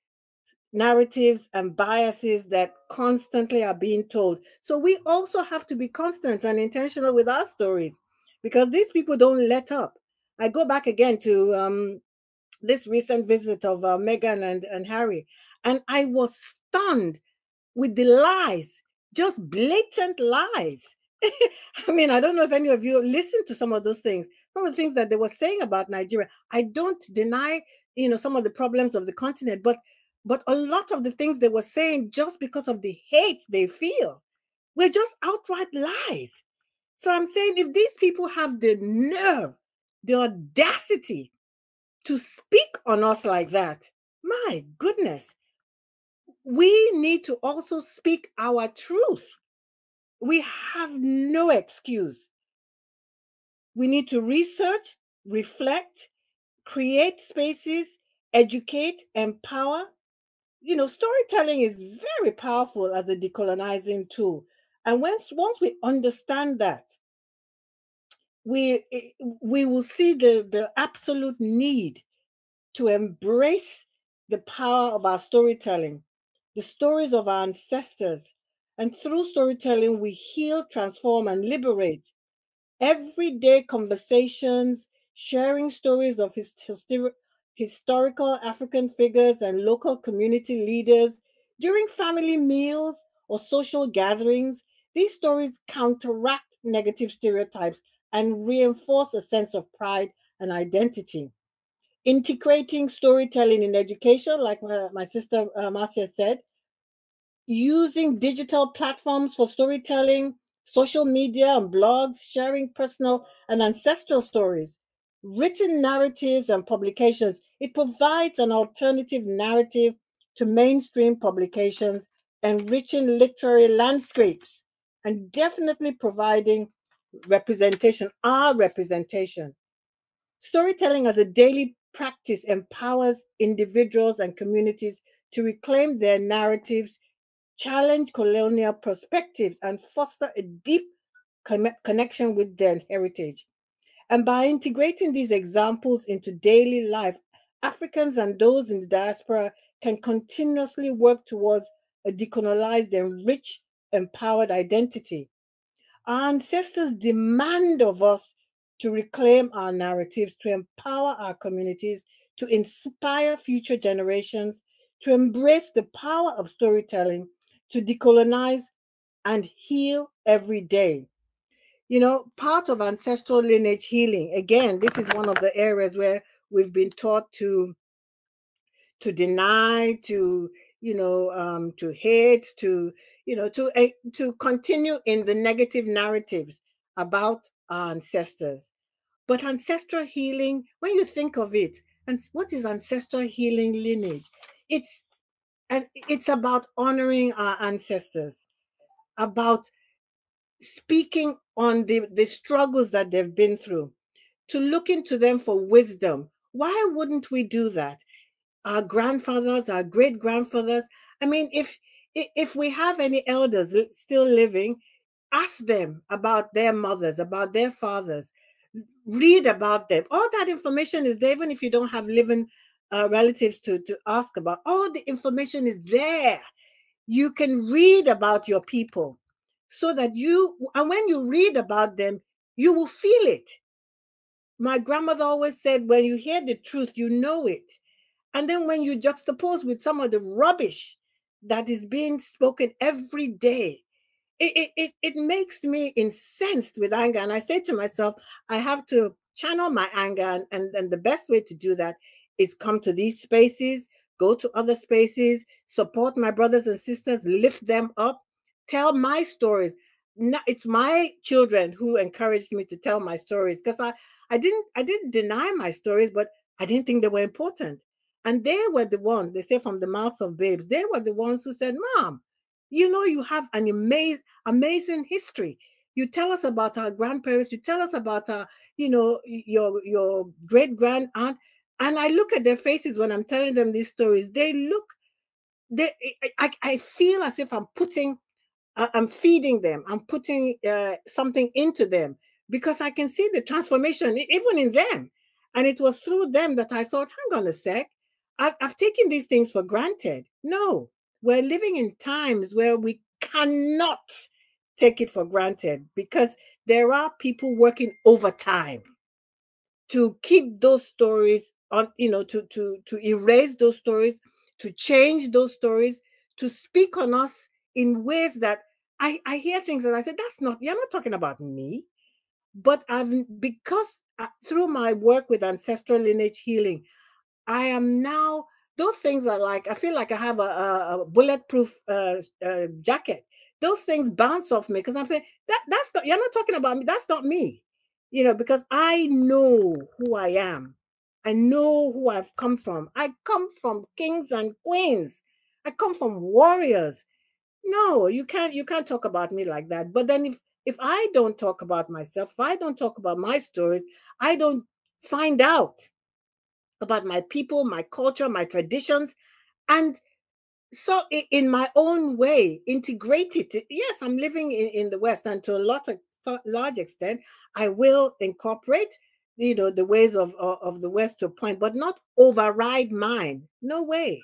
narratives and biases that constantly are being told. So we also have to be constant and intentional with our stories because these people don't let up. I go back again to um, this recent visit of uh, Meghan and, and Harry, and I was stunned with the lies, just blatant lies. I mean, I don't know if any of you listened to some of those things, some of the things that they were saying about Nigeria. I don't deny, you know, some of the problems of the continent, but but a lot of the things they were saying, just because of the hate they feel, were just outright lies. So I'm saying if these people have the nerve, the audacity to speak on us like that, my goodness, we need to also speak our truth. We have no excuse. We need to research, reflect, create spaces, educate, empower, you know, storytelling is very powerful as a decolonizing tool. And once once we understand that, we eh, we will see the, the absolute need to embrace the power of our storytelling, the stories of our ancestors. And through storytelling, we heal, transform, and liberate. Everyday conversations, sharing stories of his, historical African figures and local community leaders during family meals or social gatherings, these stories counteract negative stereotypes and reinforce a sense of pride and identity. Integrating storytelling in education, like my, my sister uh, Marcia said, using digital platforms for storytelling, social media and blogs, sharing personal and ancestral stories, written narratives and publications, it provides an alternative narrative to mainstream publications, enriching literary landscapes, and definitely providing representation, our representation. Storytelling as a daily practice empowers individuals and communities to reclaim their narratives, challenge colonial perspectives, and foster a deep connection with their heritage. And by integrating these examples into daily life, Africans and those in the diaspora can continuously work towards a decolonized and rich, empowered identity. Our ancestors demand of us to reclaim our narratives, to empower our communities, to inspire future generations, to embrace the power of storytelling, to decolonize and heal every day. You know, part of ancestral lineage healing, again, this is one of the areas where we've been taught to to deny, to you know, um, to hate, to you know, to uh, to continue in the negative narratives about our ancestors. But ancestral healing, when you think of it, and what is ancestral healing lineage? It's and it's about honoring our ancestors, about speaking on the, the struggles that they've been through, to look into them for wisdom. Why wouldn't we do that? Our grandfathers, our great grandfathers. I mean, if if we have any elders still living, ask them about their mothers, about their fathers. Read about them. All that information is there, even if you don't have living uh, relatives to, to ask about. All the information is there. You can read about your people so that you, and when you read about them, you will feel it. My grandmother always said, when you hear the truth, you know it. And then when you juxtapose with some of the rubbish that is being spoken every day, it, it, it, makes me incensed with anger. And I say to myself, I have to channel my anger. And, and, and the best way to do that is come to these spaces, go to other spaces, support my brothers and sisters, lift them up, tell my stories. It's my children who encouraged me to tell my stories because I, I didn't I didn't deny my stories, but I didn't think they were important. And they were the ones, they say from the mouths of babes, they were the ones who said, Mom, you know, you have an amazing, amazing history. You tell us about our grandparents, you tell us about our, you know, your your great grand aunt. And I look at their faces when I'm telling them these stories. They look, they I, I feel as if I'm putting, I'm feeding them, I'm putting uh, something into them because I can see the transformation even in them. And it was through them that I thought, hang on a sec, I've, I've taken these things for granted. No, we're living in times where we cannot take it for granted because there are people working overtime to keep those stories on, you know, to to to erase those stories, to change those stories, to speak on us in ways that I, I hear things and I say, that's not, you're not talking about me. But I've because uh, through my work with ancestral lineage healing, I am now those things are like I feel like I have a, a, a bulletproof uh, uh, jacket. Those things bounce off me because I'm saying that that's not you're not talking about me. That's not me, you know, because I know who I am. I know who I've come from. I come from kings and queens. I come from warriors. No, you can't you can't talk about me like that. But then if if I don't talk about myself, if I don't talk about my stories, I don't find out about my people, my culture, my traditions, and so in my own way, integrate it. Yes, I'm living in, in the West, and to a lot of large extent, I will incorporate, you know, the ways of, of, of the West to a point, but not override mine. No way.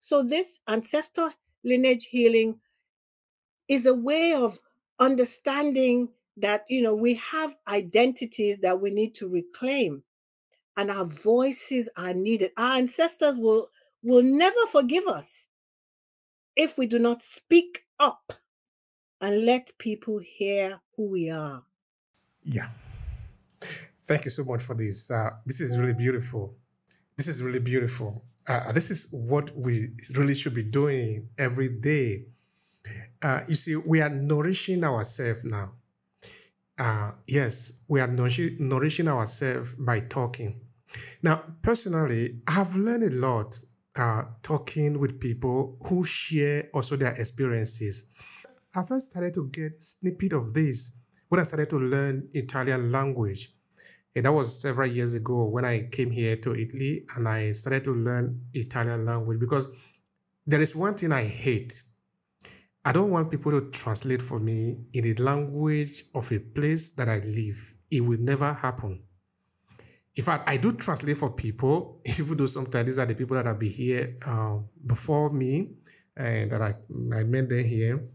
So this ancestral lineage healing is a way of understanding that you know we have identities that we need to reclaim and our voices are needed. Our ancestors will, will never forgive us if we do not speak up and let people hear who we are. Yeah. Thank you so much for this. Uh, this is really beautiful. This is really beautiful. Uh, this is what we really should be doing every day. Uh, you see, we are nourishing ourselves now. Uh, yes, we are nourishing, nourishing ourselves by talking. Now, personally, I've learned a lot uh, talking with people who share also their experiences. I first started to get snippet of this when I started to learn Italian language. And that was several years ago when I came here to Italy and I started to learn Italian language because there is one thing I hate. I don't want people to translate for me in the language of a place that I live. It will never happen. In fact, I do translate for people, even though sometimes these are the people that have been here um, before me and that I, I met them here.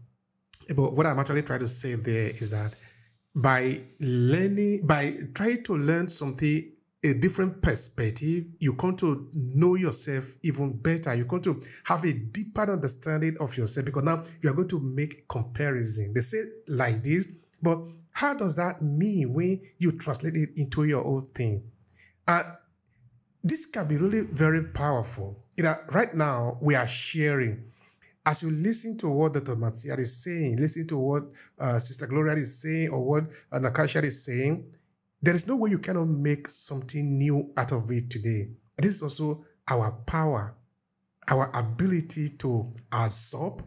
But what I'm actually trying to say there is that by learning, by trying to learn something, a different perspective, you come to know yourself even better. You come to have a deeper understanding of yourself because now you are going to make comparison. They say like this, but how does that mean when you translate it into your own thing? And this can be really very powerful. You know, right now we are sharing. As you listen to what Dr. Marcia is saying, listen to what uh, Sister Gloria is saying, or what uh, Nakasha is saying, there is no way you cannot make something new out of it today. This is also our power, our ability to absorb,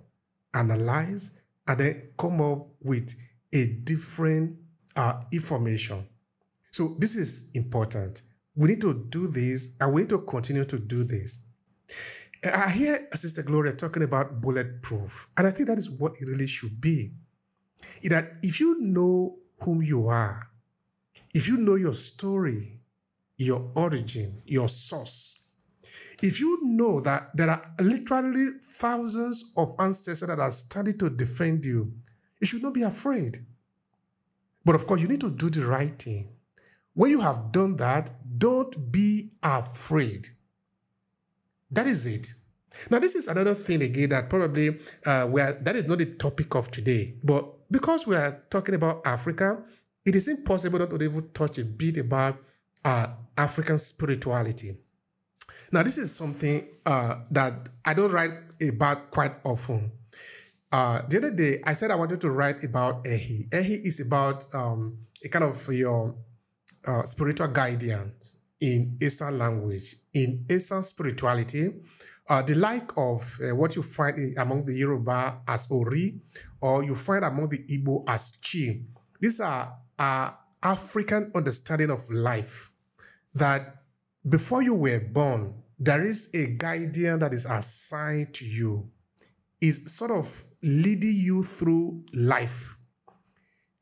analyze, and then come up with a different uh, information. So this is important. We need to do this and we need to continue to do this. I hear Sister Gloria talking about bulletproof, and I think that is what it really should be. That if you know whom you are, if you know your story, your origin, your source, if you know that there are literally thousands of ancestors that are standing to defend you, you should not be afraid. But of course, you need to do the right thing when you have done that, don't be afraid. That is it. Now, this is another thing again that probably uh, where that is not the topic of today, but because we are talking about Africa, it is impossible not to even touch a bit about uh, African spirituality. Now, this is something uh, that I don't write about quite often. Uh, the other day, I said I wanted to write about Ehi. Ehi is about um, a kind of your uh, spiritual guidance in Esan language, in Esan spirituality, uh, the like of uh, what you find among the Yoruba as Ori, or you find among the Igbo as Chi. These are uh, African understanding of life that before you were born, there is a guardian that is assigned to you, is sort of leading you through life.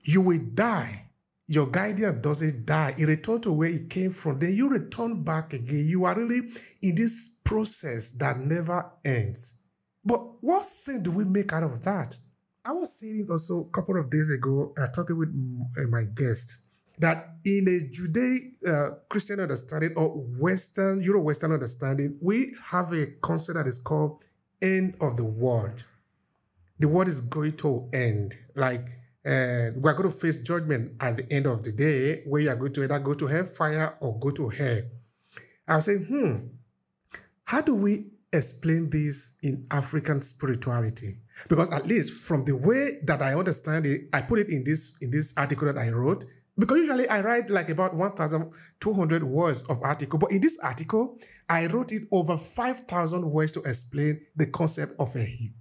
You will die your guardian doesn't die. He returned to where he came from. Then you return back again. You are really in this process that never ends. But what sense do we make out of that? I was saying it also a couple of days ago, uh, talking with uh, my guest, that in a Judeo uh, Christian understanding or Western, Euro Western understanding, we have a concept that is called end of the world. The world is going to end. Like and we're going to face judgment at the end of the day where you are going to either go to hellfire or go to hell. I'll say, hmm, how do we explain this in African spirituality? Because at least from the way that I understand it, I put it in this in this article that I wrote. Because usually I write like about 1,200 words of article, but in this article, I wrote it over 5,000 words to explain the concept of Ehi.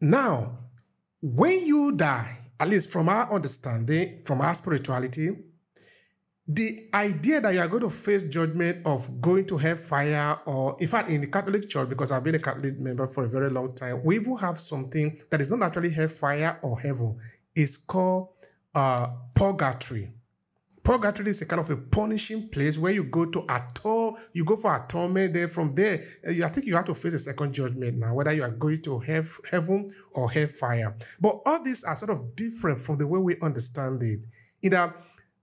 Now, when you die, at least from our understanding, from our spirituality, the idea that you are going to face judgment of going to hellfire, or in fact, in the Catholic Church, because I've been a Catholic member for a very long time, we will have something that is not actually hellfire or heaven. It's called uh, purgatory. Purgatory is a kind of a punishing place where you go to atone, you go for atonement. Then from there, uh, I think you have to face a second judgment now, whether you are going to have heaven or hellfire. But all these are sort of different from the way we understand it. In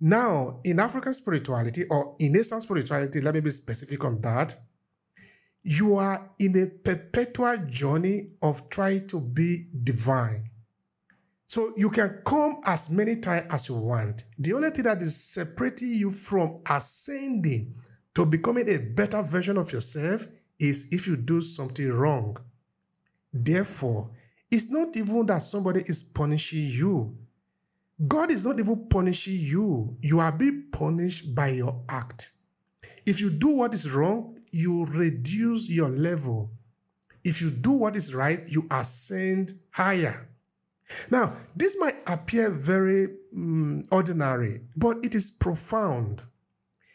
now, in African spirituality or in Eastern spirituality, let me be specific on that. You are in a perpetual journey of trying to be divine. So you can come as many times as you want. The only thing that is separating you from ascending to becoming a better version of yourself is if you do something wrong. Therefore, it's not even that somebody is punishing you. God is not even punishing you. You are being punished by your act. If you do what is wrong, you reduce your level. If you do what is right, you ascend higher. Now, this might appear very um, ordinary, but it is profound.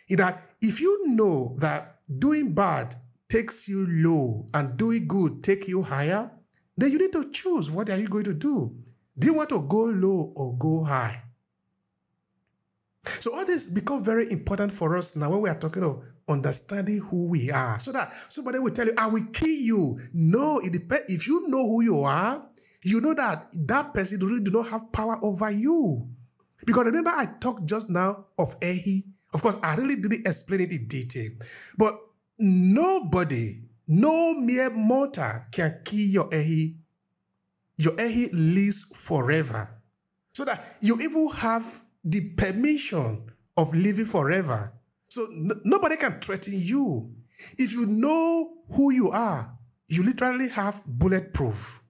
In that, if you know that doing bad takes you low and doing good take you higher, then you need to choose what are you going to do. Do you want to go low or go high? So all this become very important for us now when we are talking of understanding who we are. So that somebody will tell you, I will kill you. No, it depends. If you know who you are, you know that that person really do not have power over you. Because remember, I talked just now of Ehi. Of course, I really didn't explain it in detail. But nobody, no mere mortal can kill your Ehi. Your Ehi lives forever. So that you even have the permission of living forever. So nobody can threaten you. If you know who you are, you literally have bulletproof.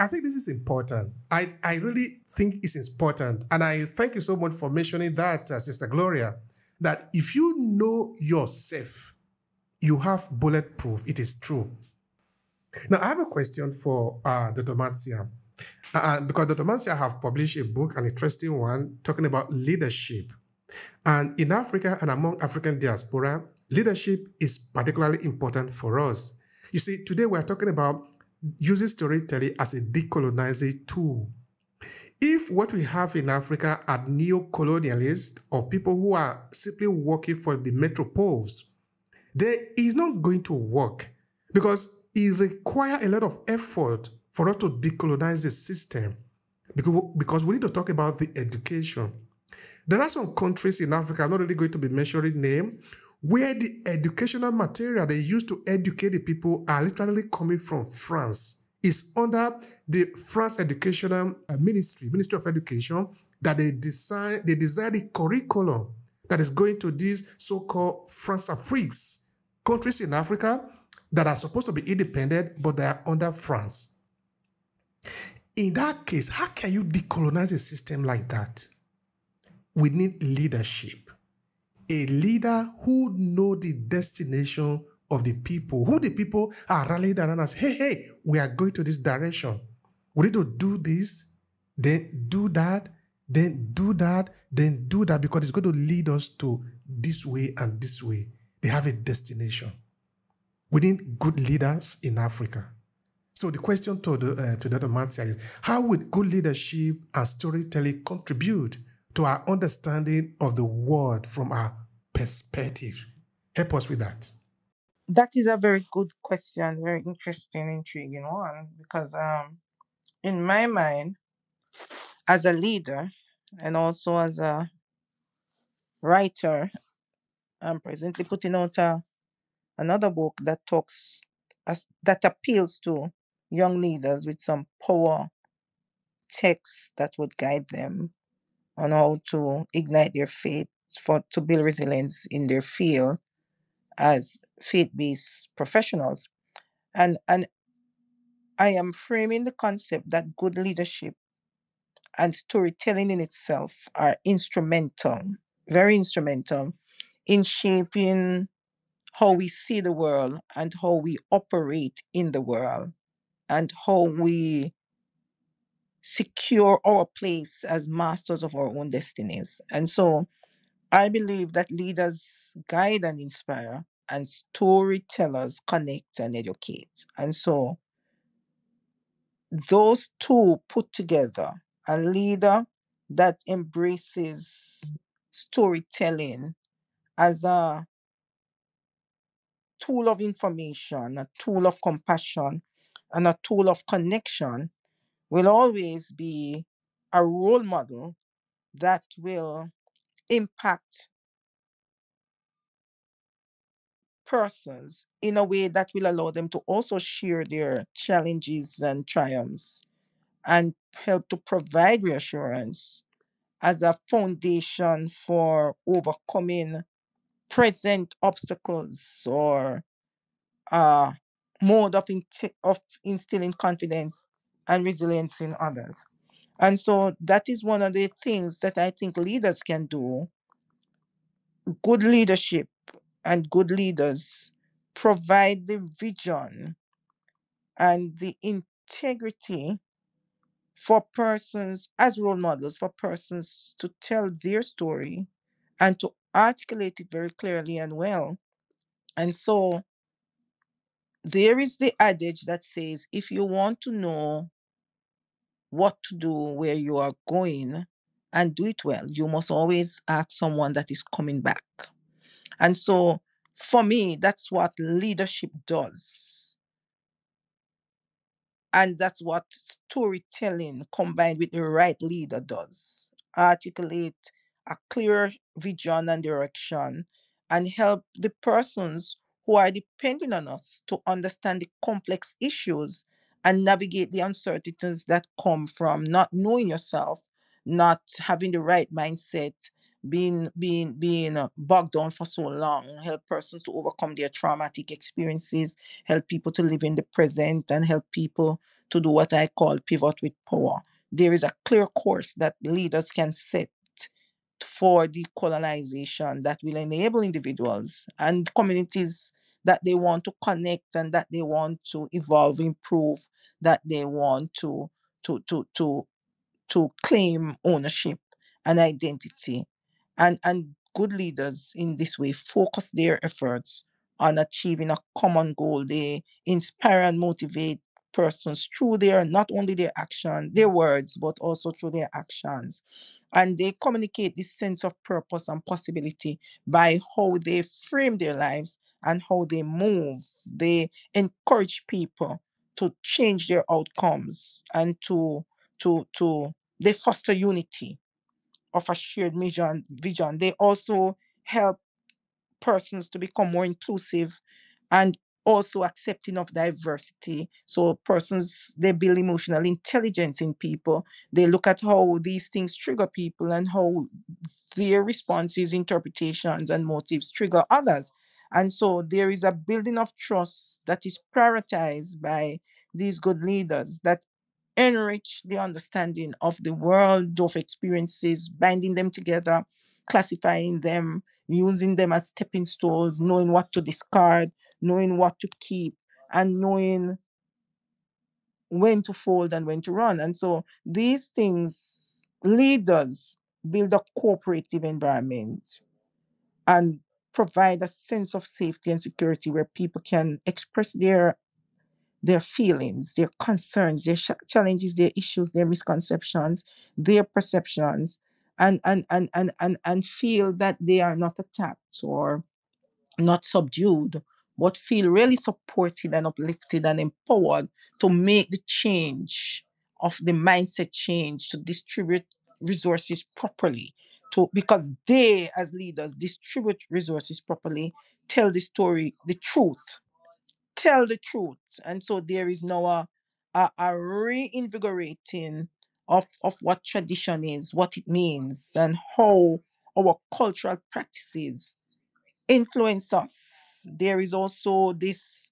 I think this is important. I, I really think it's important. And I thank you so much for mentioning that, uh, Sister Gloria, that if you know yourself, you have bulletproof. It is true. Now, I have a question for uh, Dr. Marcia. Uh, uh, because Dr. Marcia have published a book, an interesting one, talking about leadership. And in Africa and among African diaspora, leadership is particularly important for us. You see, today we're talking about uses storytelling as a decolonizing tool. If what we have in Africa are neo-colonialists or people who are simply working for the metropoles, then it's not going to work because it requires a lot of effort for us to decolonize the system because, because we need to talk about the education. There are some countries in Africa, I'm not really going to be mentioning name, where the educational material they use to educate the people are literally coming from France. It's under the France Educational uh, Ministry, Ministry of Education, that they design they design the curriculum that is going to these so-called France Afriques, countries in Africa that are supposed to be independent, but they are under France. In that case, how can you decolonize a system like that? We need leadership. A leader who know the destination of the people, who the people are rallying around us. Hey, hey, we are going to this direction. We need to do this, then do that, then do that, then do that, because it's going to lead us to this way and this way. They have a destination. We need good leaders in Africa. So the question to the uh, to the other man is, how would good leadership and storytelling contribute to our understanding of the world from our perspective? Help us with that. That is a very good question, very interesting, intriguing one, because um, in my mind, as a leader and also as a writer, I'm presently putting out a another book that talks as, that appeals to young leaders with some power texts that would guide them on how to ignite their faith for to build resilience in their field as faith-based professionals. And and i am framing the concept that good leadership and storytelling in itself are instrumental very instrumental in shaping how we see the world and how we operate in the world and how we secure our place as masters of our own destinies. And so I believe that leaders guide and inspire, and storytellers connect and educate. And so those two put together, a leader that embraces storytelling as a tool of information, a tool of compassion, and a tool of connection will always be a role model that will impact persons in a way that will allow them to also share their challenges and triumphs and help to provide reassurance as a foundation for overcoming present obstacles or uh, mode of, in- of instilling confidence and resilience in others. And so that is one of the things that I think leaders can do. Good leadership and good leaders provide the vision and the integrity for persons as role models, for persons to tell their story and to articulate it very clearly and well. And so there is the adage that says if you want to know what to do where you are going and do it well, you must always ask someone that is coming back. And so for me, that's what leadership does. And that's what storytelling combined with the right leader does. Articulate a clear vision and direction and help the persons who are depending on us to understand the complex issues and navigate the uncertainties that come from not knowing yourself, not having the right mindset, being being being uh, bogged down for so long. Help persons to overcome their traumatic experiences. Help people to live in the present, and help people to do what I call pivot with power. There is a clear course that leaders can set for decolonization that will enable individuals and communities that they want to connect and that they want to evolve, improve, that they want to to to to to claim ownership and identity. And and good leaders in this way focus their efforts on achieving a common goal. They inspire and motivate persons through their not only their action, their words, but also through their actions. And they communicate this sense of purpose and possibility by how they frame their lives and how they move. They encourage people to change their outcomes and to to to they foster unity of a shared vision. Vision. They also help persons to become more inclusive and also accepting of diversity. So persons they build emotional intelligence in people. They look at how these things trigger people and how their responses, interpretations, and motives trigger others. And so there is a building of trust that is prioritized by these good leaders that enrich the understanding of the world of experiences, binding them together, classifying them, using them as stepping stones, knowing what to discard, knowing what to keep, and knowing when to fold and when to run. And so these things, leaders build a cooperative environment and provide a sense of safety and security where people can express their their feelings, their concerns, their sh- challenges, their issues, their misconceptions, their perceptions, and and and and and and feel that they are not attacked or not subdued, but feel really supported and uplifted and empowered to make the change of the mindset change to distribute resources properly to because they as leaders distribute resources properly tell the story the truth tell the truth. And so there is now a, uh, a, a reinvigorating of, of what tradition is what it means and how our cultural practices influence us. There is also this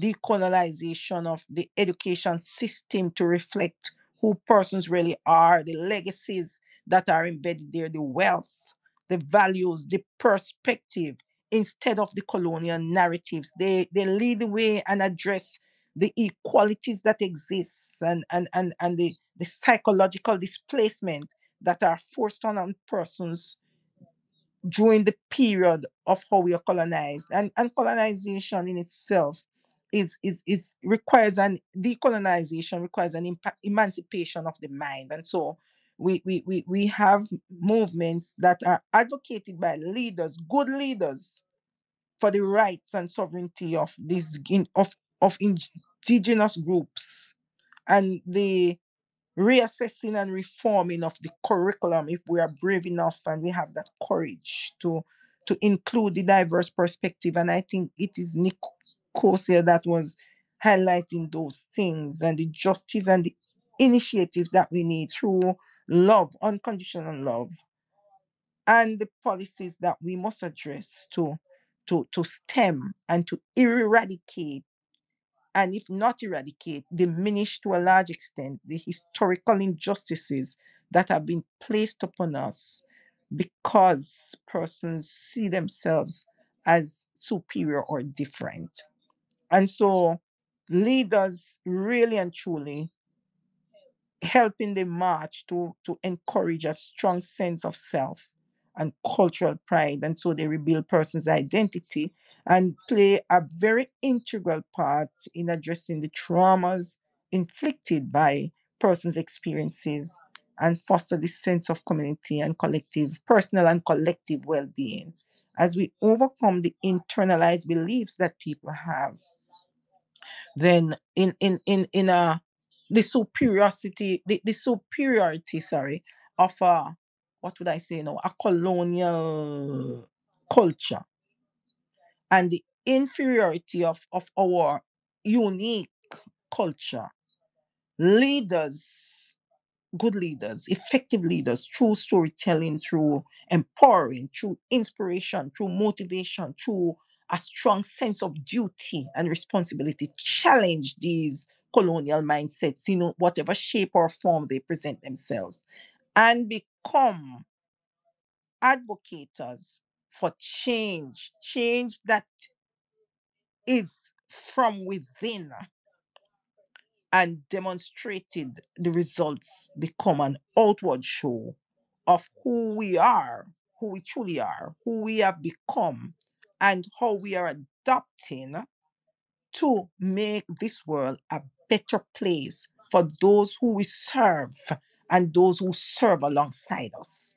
decolonization of the education system to reflect who persons really are the legacies that are embedded there the wealth the values the perspective instead of the colonial narratives. They they lead the way and address the inequalities that exist and and and, and the, the psychological displacement that are forced on, on persons during the period of how we are colonized. And, and colonization in itself is is is requires an decolonization requires an emancipation of the mind. And so we, we we we have movements that are advocated by leaders, good leaders, for the rights and sovereignty of these of of indigenous groups and the reassessing and reforming of the curriculum if we are brave enough and we have that courage to to include the diverse perspective. And i think it is nick Kosia that was highlighting those things and the justice and the initiatives that we need through love unconditional love and the policies that we must address to to to stem and to eradicate and if not eradicate diminish to a large extent the historical injustices that have been placed upon us because persons see themselves as superior or different. And so leaders really and truly helping the march to to encourage a strong sense of self and cultural pride and so they rebuild person's identity and play a very integral part in addressing the traumas inflicted by persons experiences and foster this sense of community and collective personal and collective well-being. As we overcome the internalized beliefs that people have then in in in in a the superiority the, the superiority sorry of a what would i say now? A colonial culture. And the inferiority of of our unique culture. Leaders good leaders effective leaders through storytelling through empowering through inspiration through motivation through a strong sense of duty and responsibility challenge these colonial mindsets in whatever shape or form they present themselves and become advocates for change change that is from within and demonstrated the results become an outward show of who we are, who we truly are, who we have become, and how we are adapting to make this world a better place for those who we serve and those who serve alongside us.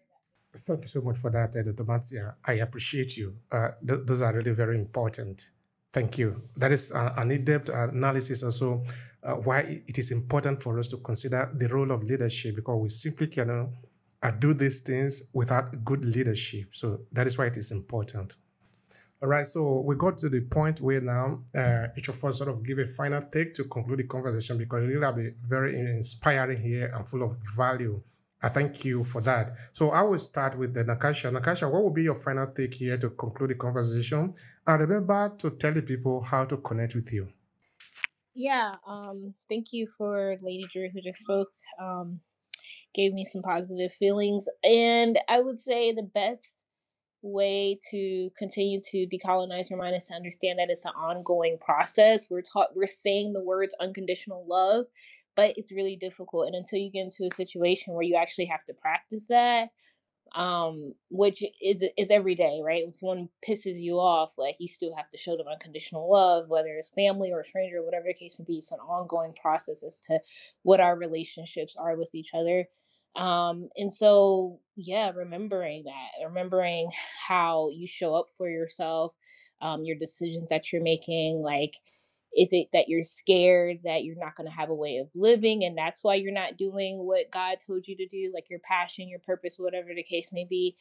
Thank you so much for that, Dr. Matsia. I appreciate you. Uh, th- those are really very important. Thank you. That is uh, an in-depth analysis also uh, why it is important for us to consider the role of leadership because we simply cannot uh, do these things without good leadership. So that is why it is important. All right, so we got to the point where now uh, each of us sort of give a final take to conclude the conversation because it will be very inspiring here and full of value. I thank you for that. So I will start with the Nakasha. Nakasha, what will be your final take here to conclude the conversation? And remember to tell the people how to connect with you. Yeah, um, thank you for Lady Drew who just spoke. Um, gave me some positive feelings. And I would say the best way to continue to decolonize your mind is to understand that it's an ongoing process. We're taught we're saying the words unconditional love, but it's really difficult. And until you get into a situation where you actually have to practice that, um, which is is every day, right? When someone pisses you off, like you still have to show them unconditional love, whether it's family or a stranger, or whatever the case may be. It's an ongoing process as to what our relationships are with each other. Um, and so, yeah, remembering that, remembering how you show up for yourself, um, your decisions that you're making, like, is it that you're scared that you're not going to have a way of living and that's why you're not doing what God told you to do, like your passion, your purpose, whatever the case may be?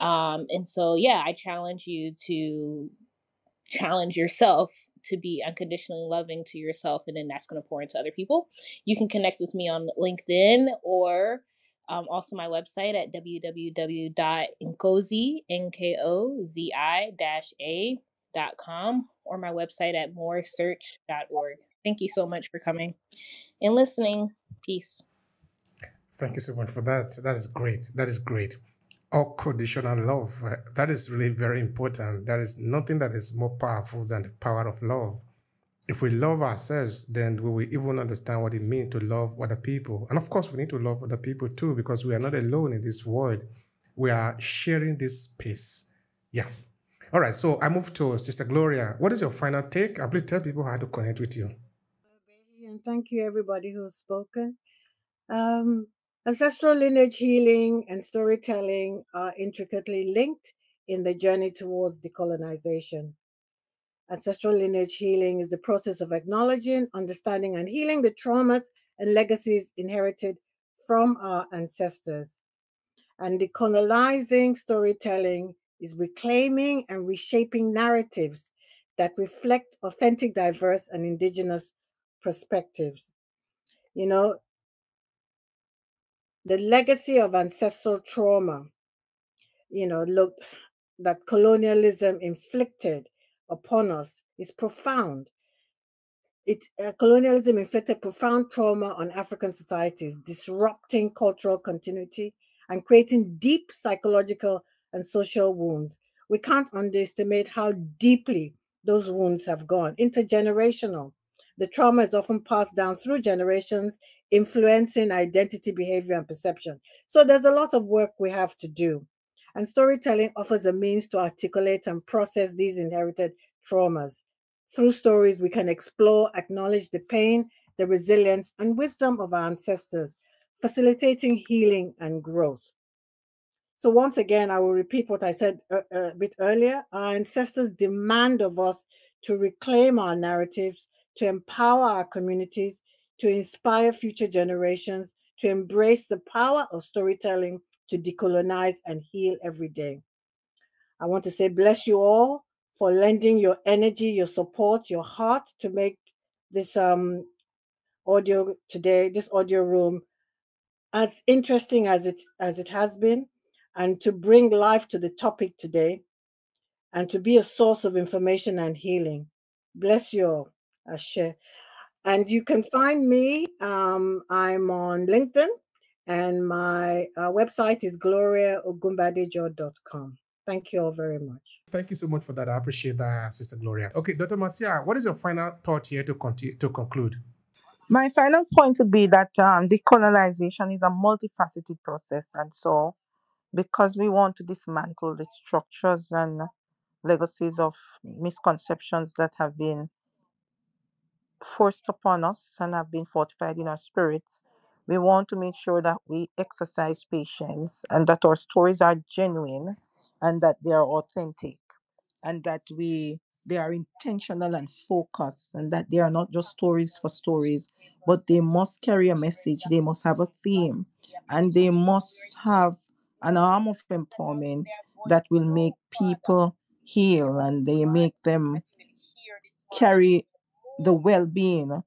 Um, and so, yeah, I challenge you to challenge yourself to be unconditionally loving to yourself, and then that's going to pour into other people. You can connect with me on LinkedIn or um, also my website at www.nkozi, N-K-O-Z-I dash A dot com or my website at moresearch.org. Thank you so much for coming and listening. Peace. Thank you so much for that. That is great. That is great. Unconditional love. That is really very important. There is nothing that is more powerful than the power of love if we love ourselves, then we will even understand what it means to love other people. And of course, we need to love other people too, because we are not alone in this world. We are sharing this space. Yeah. All right. So I move to Sister Gloria. What is your final take? And please tell people how to connect with you. And thank you, everybody who's spoken. Um, ancestral lineage healing and storytelling are intricately linked in the journey towards decolonization. Ancestral lineage healing is the process of acknowledging, understanding, and healing the traumas and legacies inherited from our ancestors. And decolonizing storytelling is reclaiming and reshaping narratives that reflect authentic, diverse, and indigenous perspectives. You know, the legacy of ancestral trauma, you know, look that colonialism inflicted upon us is profound. It, uh, colonialism inflicted profound trauma on African societies, disrupting cultural continuity and creating deep psychological and social wounds. We can't underestimate how deeply those wounds have gone, intergenerational. The trauma is often passed down through generations, influencing identity, behavior, and perception. So there's a lot of work we have to do. And storytelling offers a means to articulate and process these inherited traumas. Through stories, we can explore, acknowledge the pain, the resilience, and wisdom of our ancestors, facilitating healing and growth. So, once again, I will repeat what I said a, a bit earlier. Our ancestors demand of us to reclaim our narratives, to empower our communities, to inspire future generations, to embrace the power of storytelling to decolonize and heal every day. I want to say, bless you all for lending your energy, your support, your heart to make this um, audio today, this audio room, as interesting as it as it has been, and to bring life to the topic today, and to be a source of information and healing. Bless you all, Ashe. And you can find me. Um, I'm on LinkedIn and my uh, website is gloriaogunbadejo.com. Thank you all very much. Thank you so much for that. I appreciate that, Sister Gloria. Okay, Dr. Marcia, what is your final thought here to continue, to conclude? My final point would be that um, decolonization is a multifaceted process, and so because we want to dismantle the structures and legacies of misconceptions that have been forced upon us and have been fortified in our spirits, we want to make sure that we exercise patience and that our stories are genuine and that they are authentic and that we they are intentional and focused, and that they are not just stories for stories, but they must carry a message, they must have a theme, and they must have an arm of empowerment that will make people heal and they make them carry the well being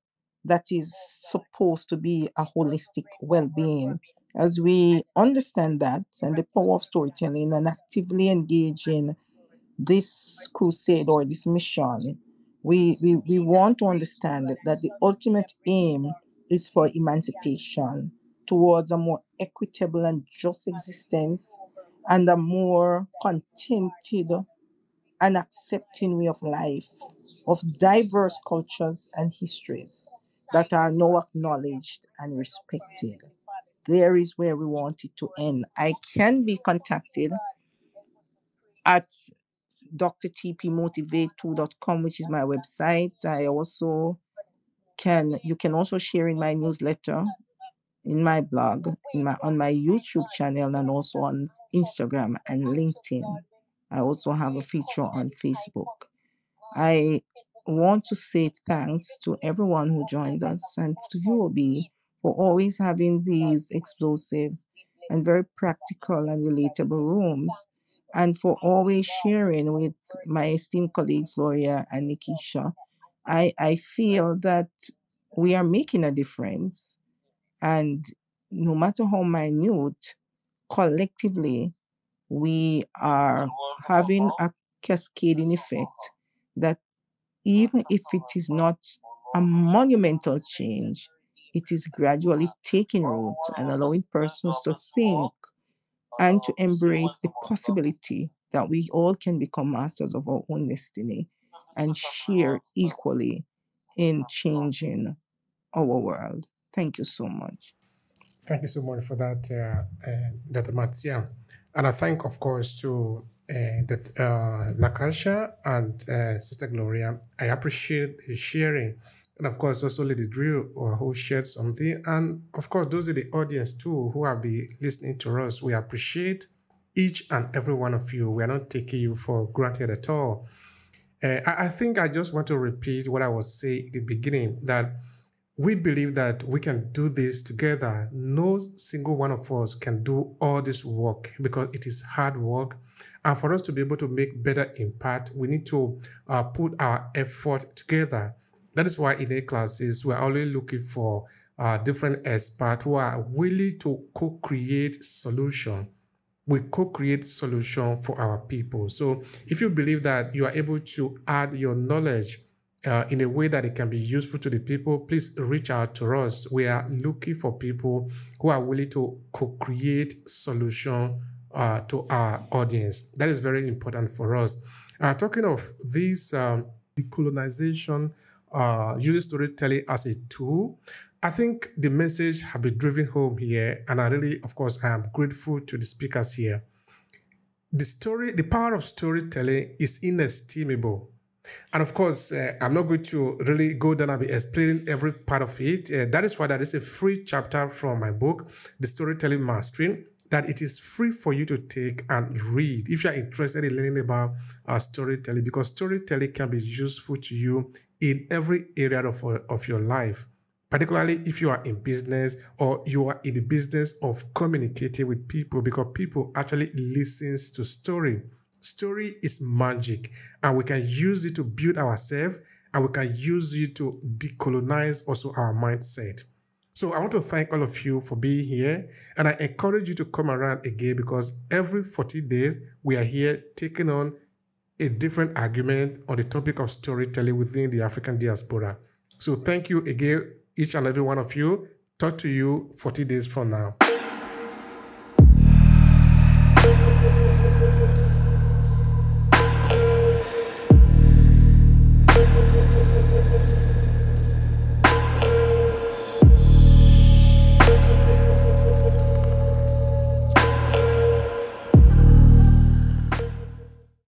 that is supposed to be a holistic well being. As we understand that and the power of storytelling and actively engage in this crusade or this mission, we, we, we want to understand that the ultimate aim is for emancipation towards a more equitable and just existence and a more contented and accepting way of life of diverse cultures and histories that are now acknowledged and respected. There is where we want it to end. I can be contacted at drtpmotivate2.com, which is my website. I also can you can also share in my newsletter, in my blog, in my on my YouTube channel, and also on Instagram and LinkedIn. I also have a feature on Facebook. I want to say thanks to everyone who joined us and to you, Obi, for always having these explosive and very practical and relatable rooms and for always sharing with my esteemed colleagues, Gloria and Nakasha. I, I feel that we are making a difference. And no matter how minute, collectively, we are having a cascading effect that even if it is not a monumental change, it is gradually taking root and allowing persons to think and to embrace the possibility that we all can become masters of our own destiny and share equally in changing our world. Thank you so much. Thank you so much for that, uh, uh, Dr. Matsia. And I thank, of course, to that uh, Nakasha and uh, Sister Gloria. I appreciate the sharing. And of course, also Lady Drew, uh, who shared something. And of course, those in the audience too who have been listening to us. We appreciate each and every one of you. We are not taking you for granted at all. Uh, I, I think I just want to repeat what I was saying in the beginning that we believe that we can do this together. No single one of us can do all this work because it is hard work. And for us to be able to make better impact, we need to uh, put our effort together. That is why in AClasses, we're always looking for uh, different experts who are willing to co-create solution. We co-create solution for our people. So if you believe that you are able to add your knowledge uh, in a way that it can be useful to the people, please reach out to us. We are looking for people who are willing to co-create solution uh, to our audience. That is very important for us. Uh, talking of this um, decolonization, uh, using storytelling as a tool, I think the message has been driven home here, and I really, of course, I am grateful to the speakers here. The story, the power of storytelling is inestimable and of course, uh, I'm not going to really go down and be explaining every part of it. Uh, that is why there is a free chapter from my book, The Storytelling Mastery, that it is free for you to take and read if you're interested in learning about uh, storytelling, because storytelling can be useful to you in every area of, of your life particularly if you are in business or you are in the business of communicating with people because people actually listens to story Story is magic, and we can use it to build ourselves, and we can use it to decolonize also our mindset. So I want to thank all of you for being here. And I encourage you to come around again because every 40 days we are here taking on a different argument on the topic of storytelling within the African diaspora. So thank you again, each and every one of you. Talk to you 40 days from now.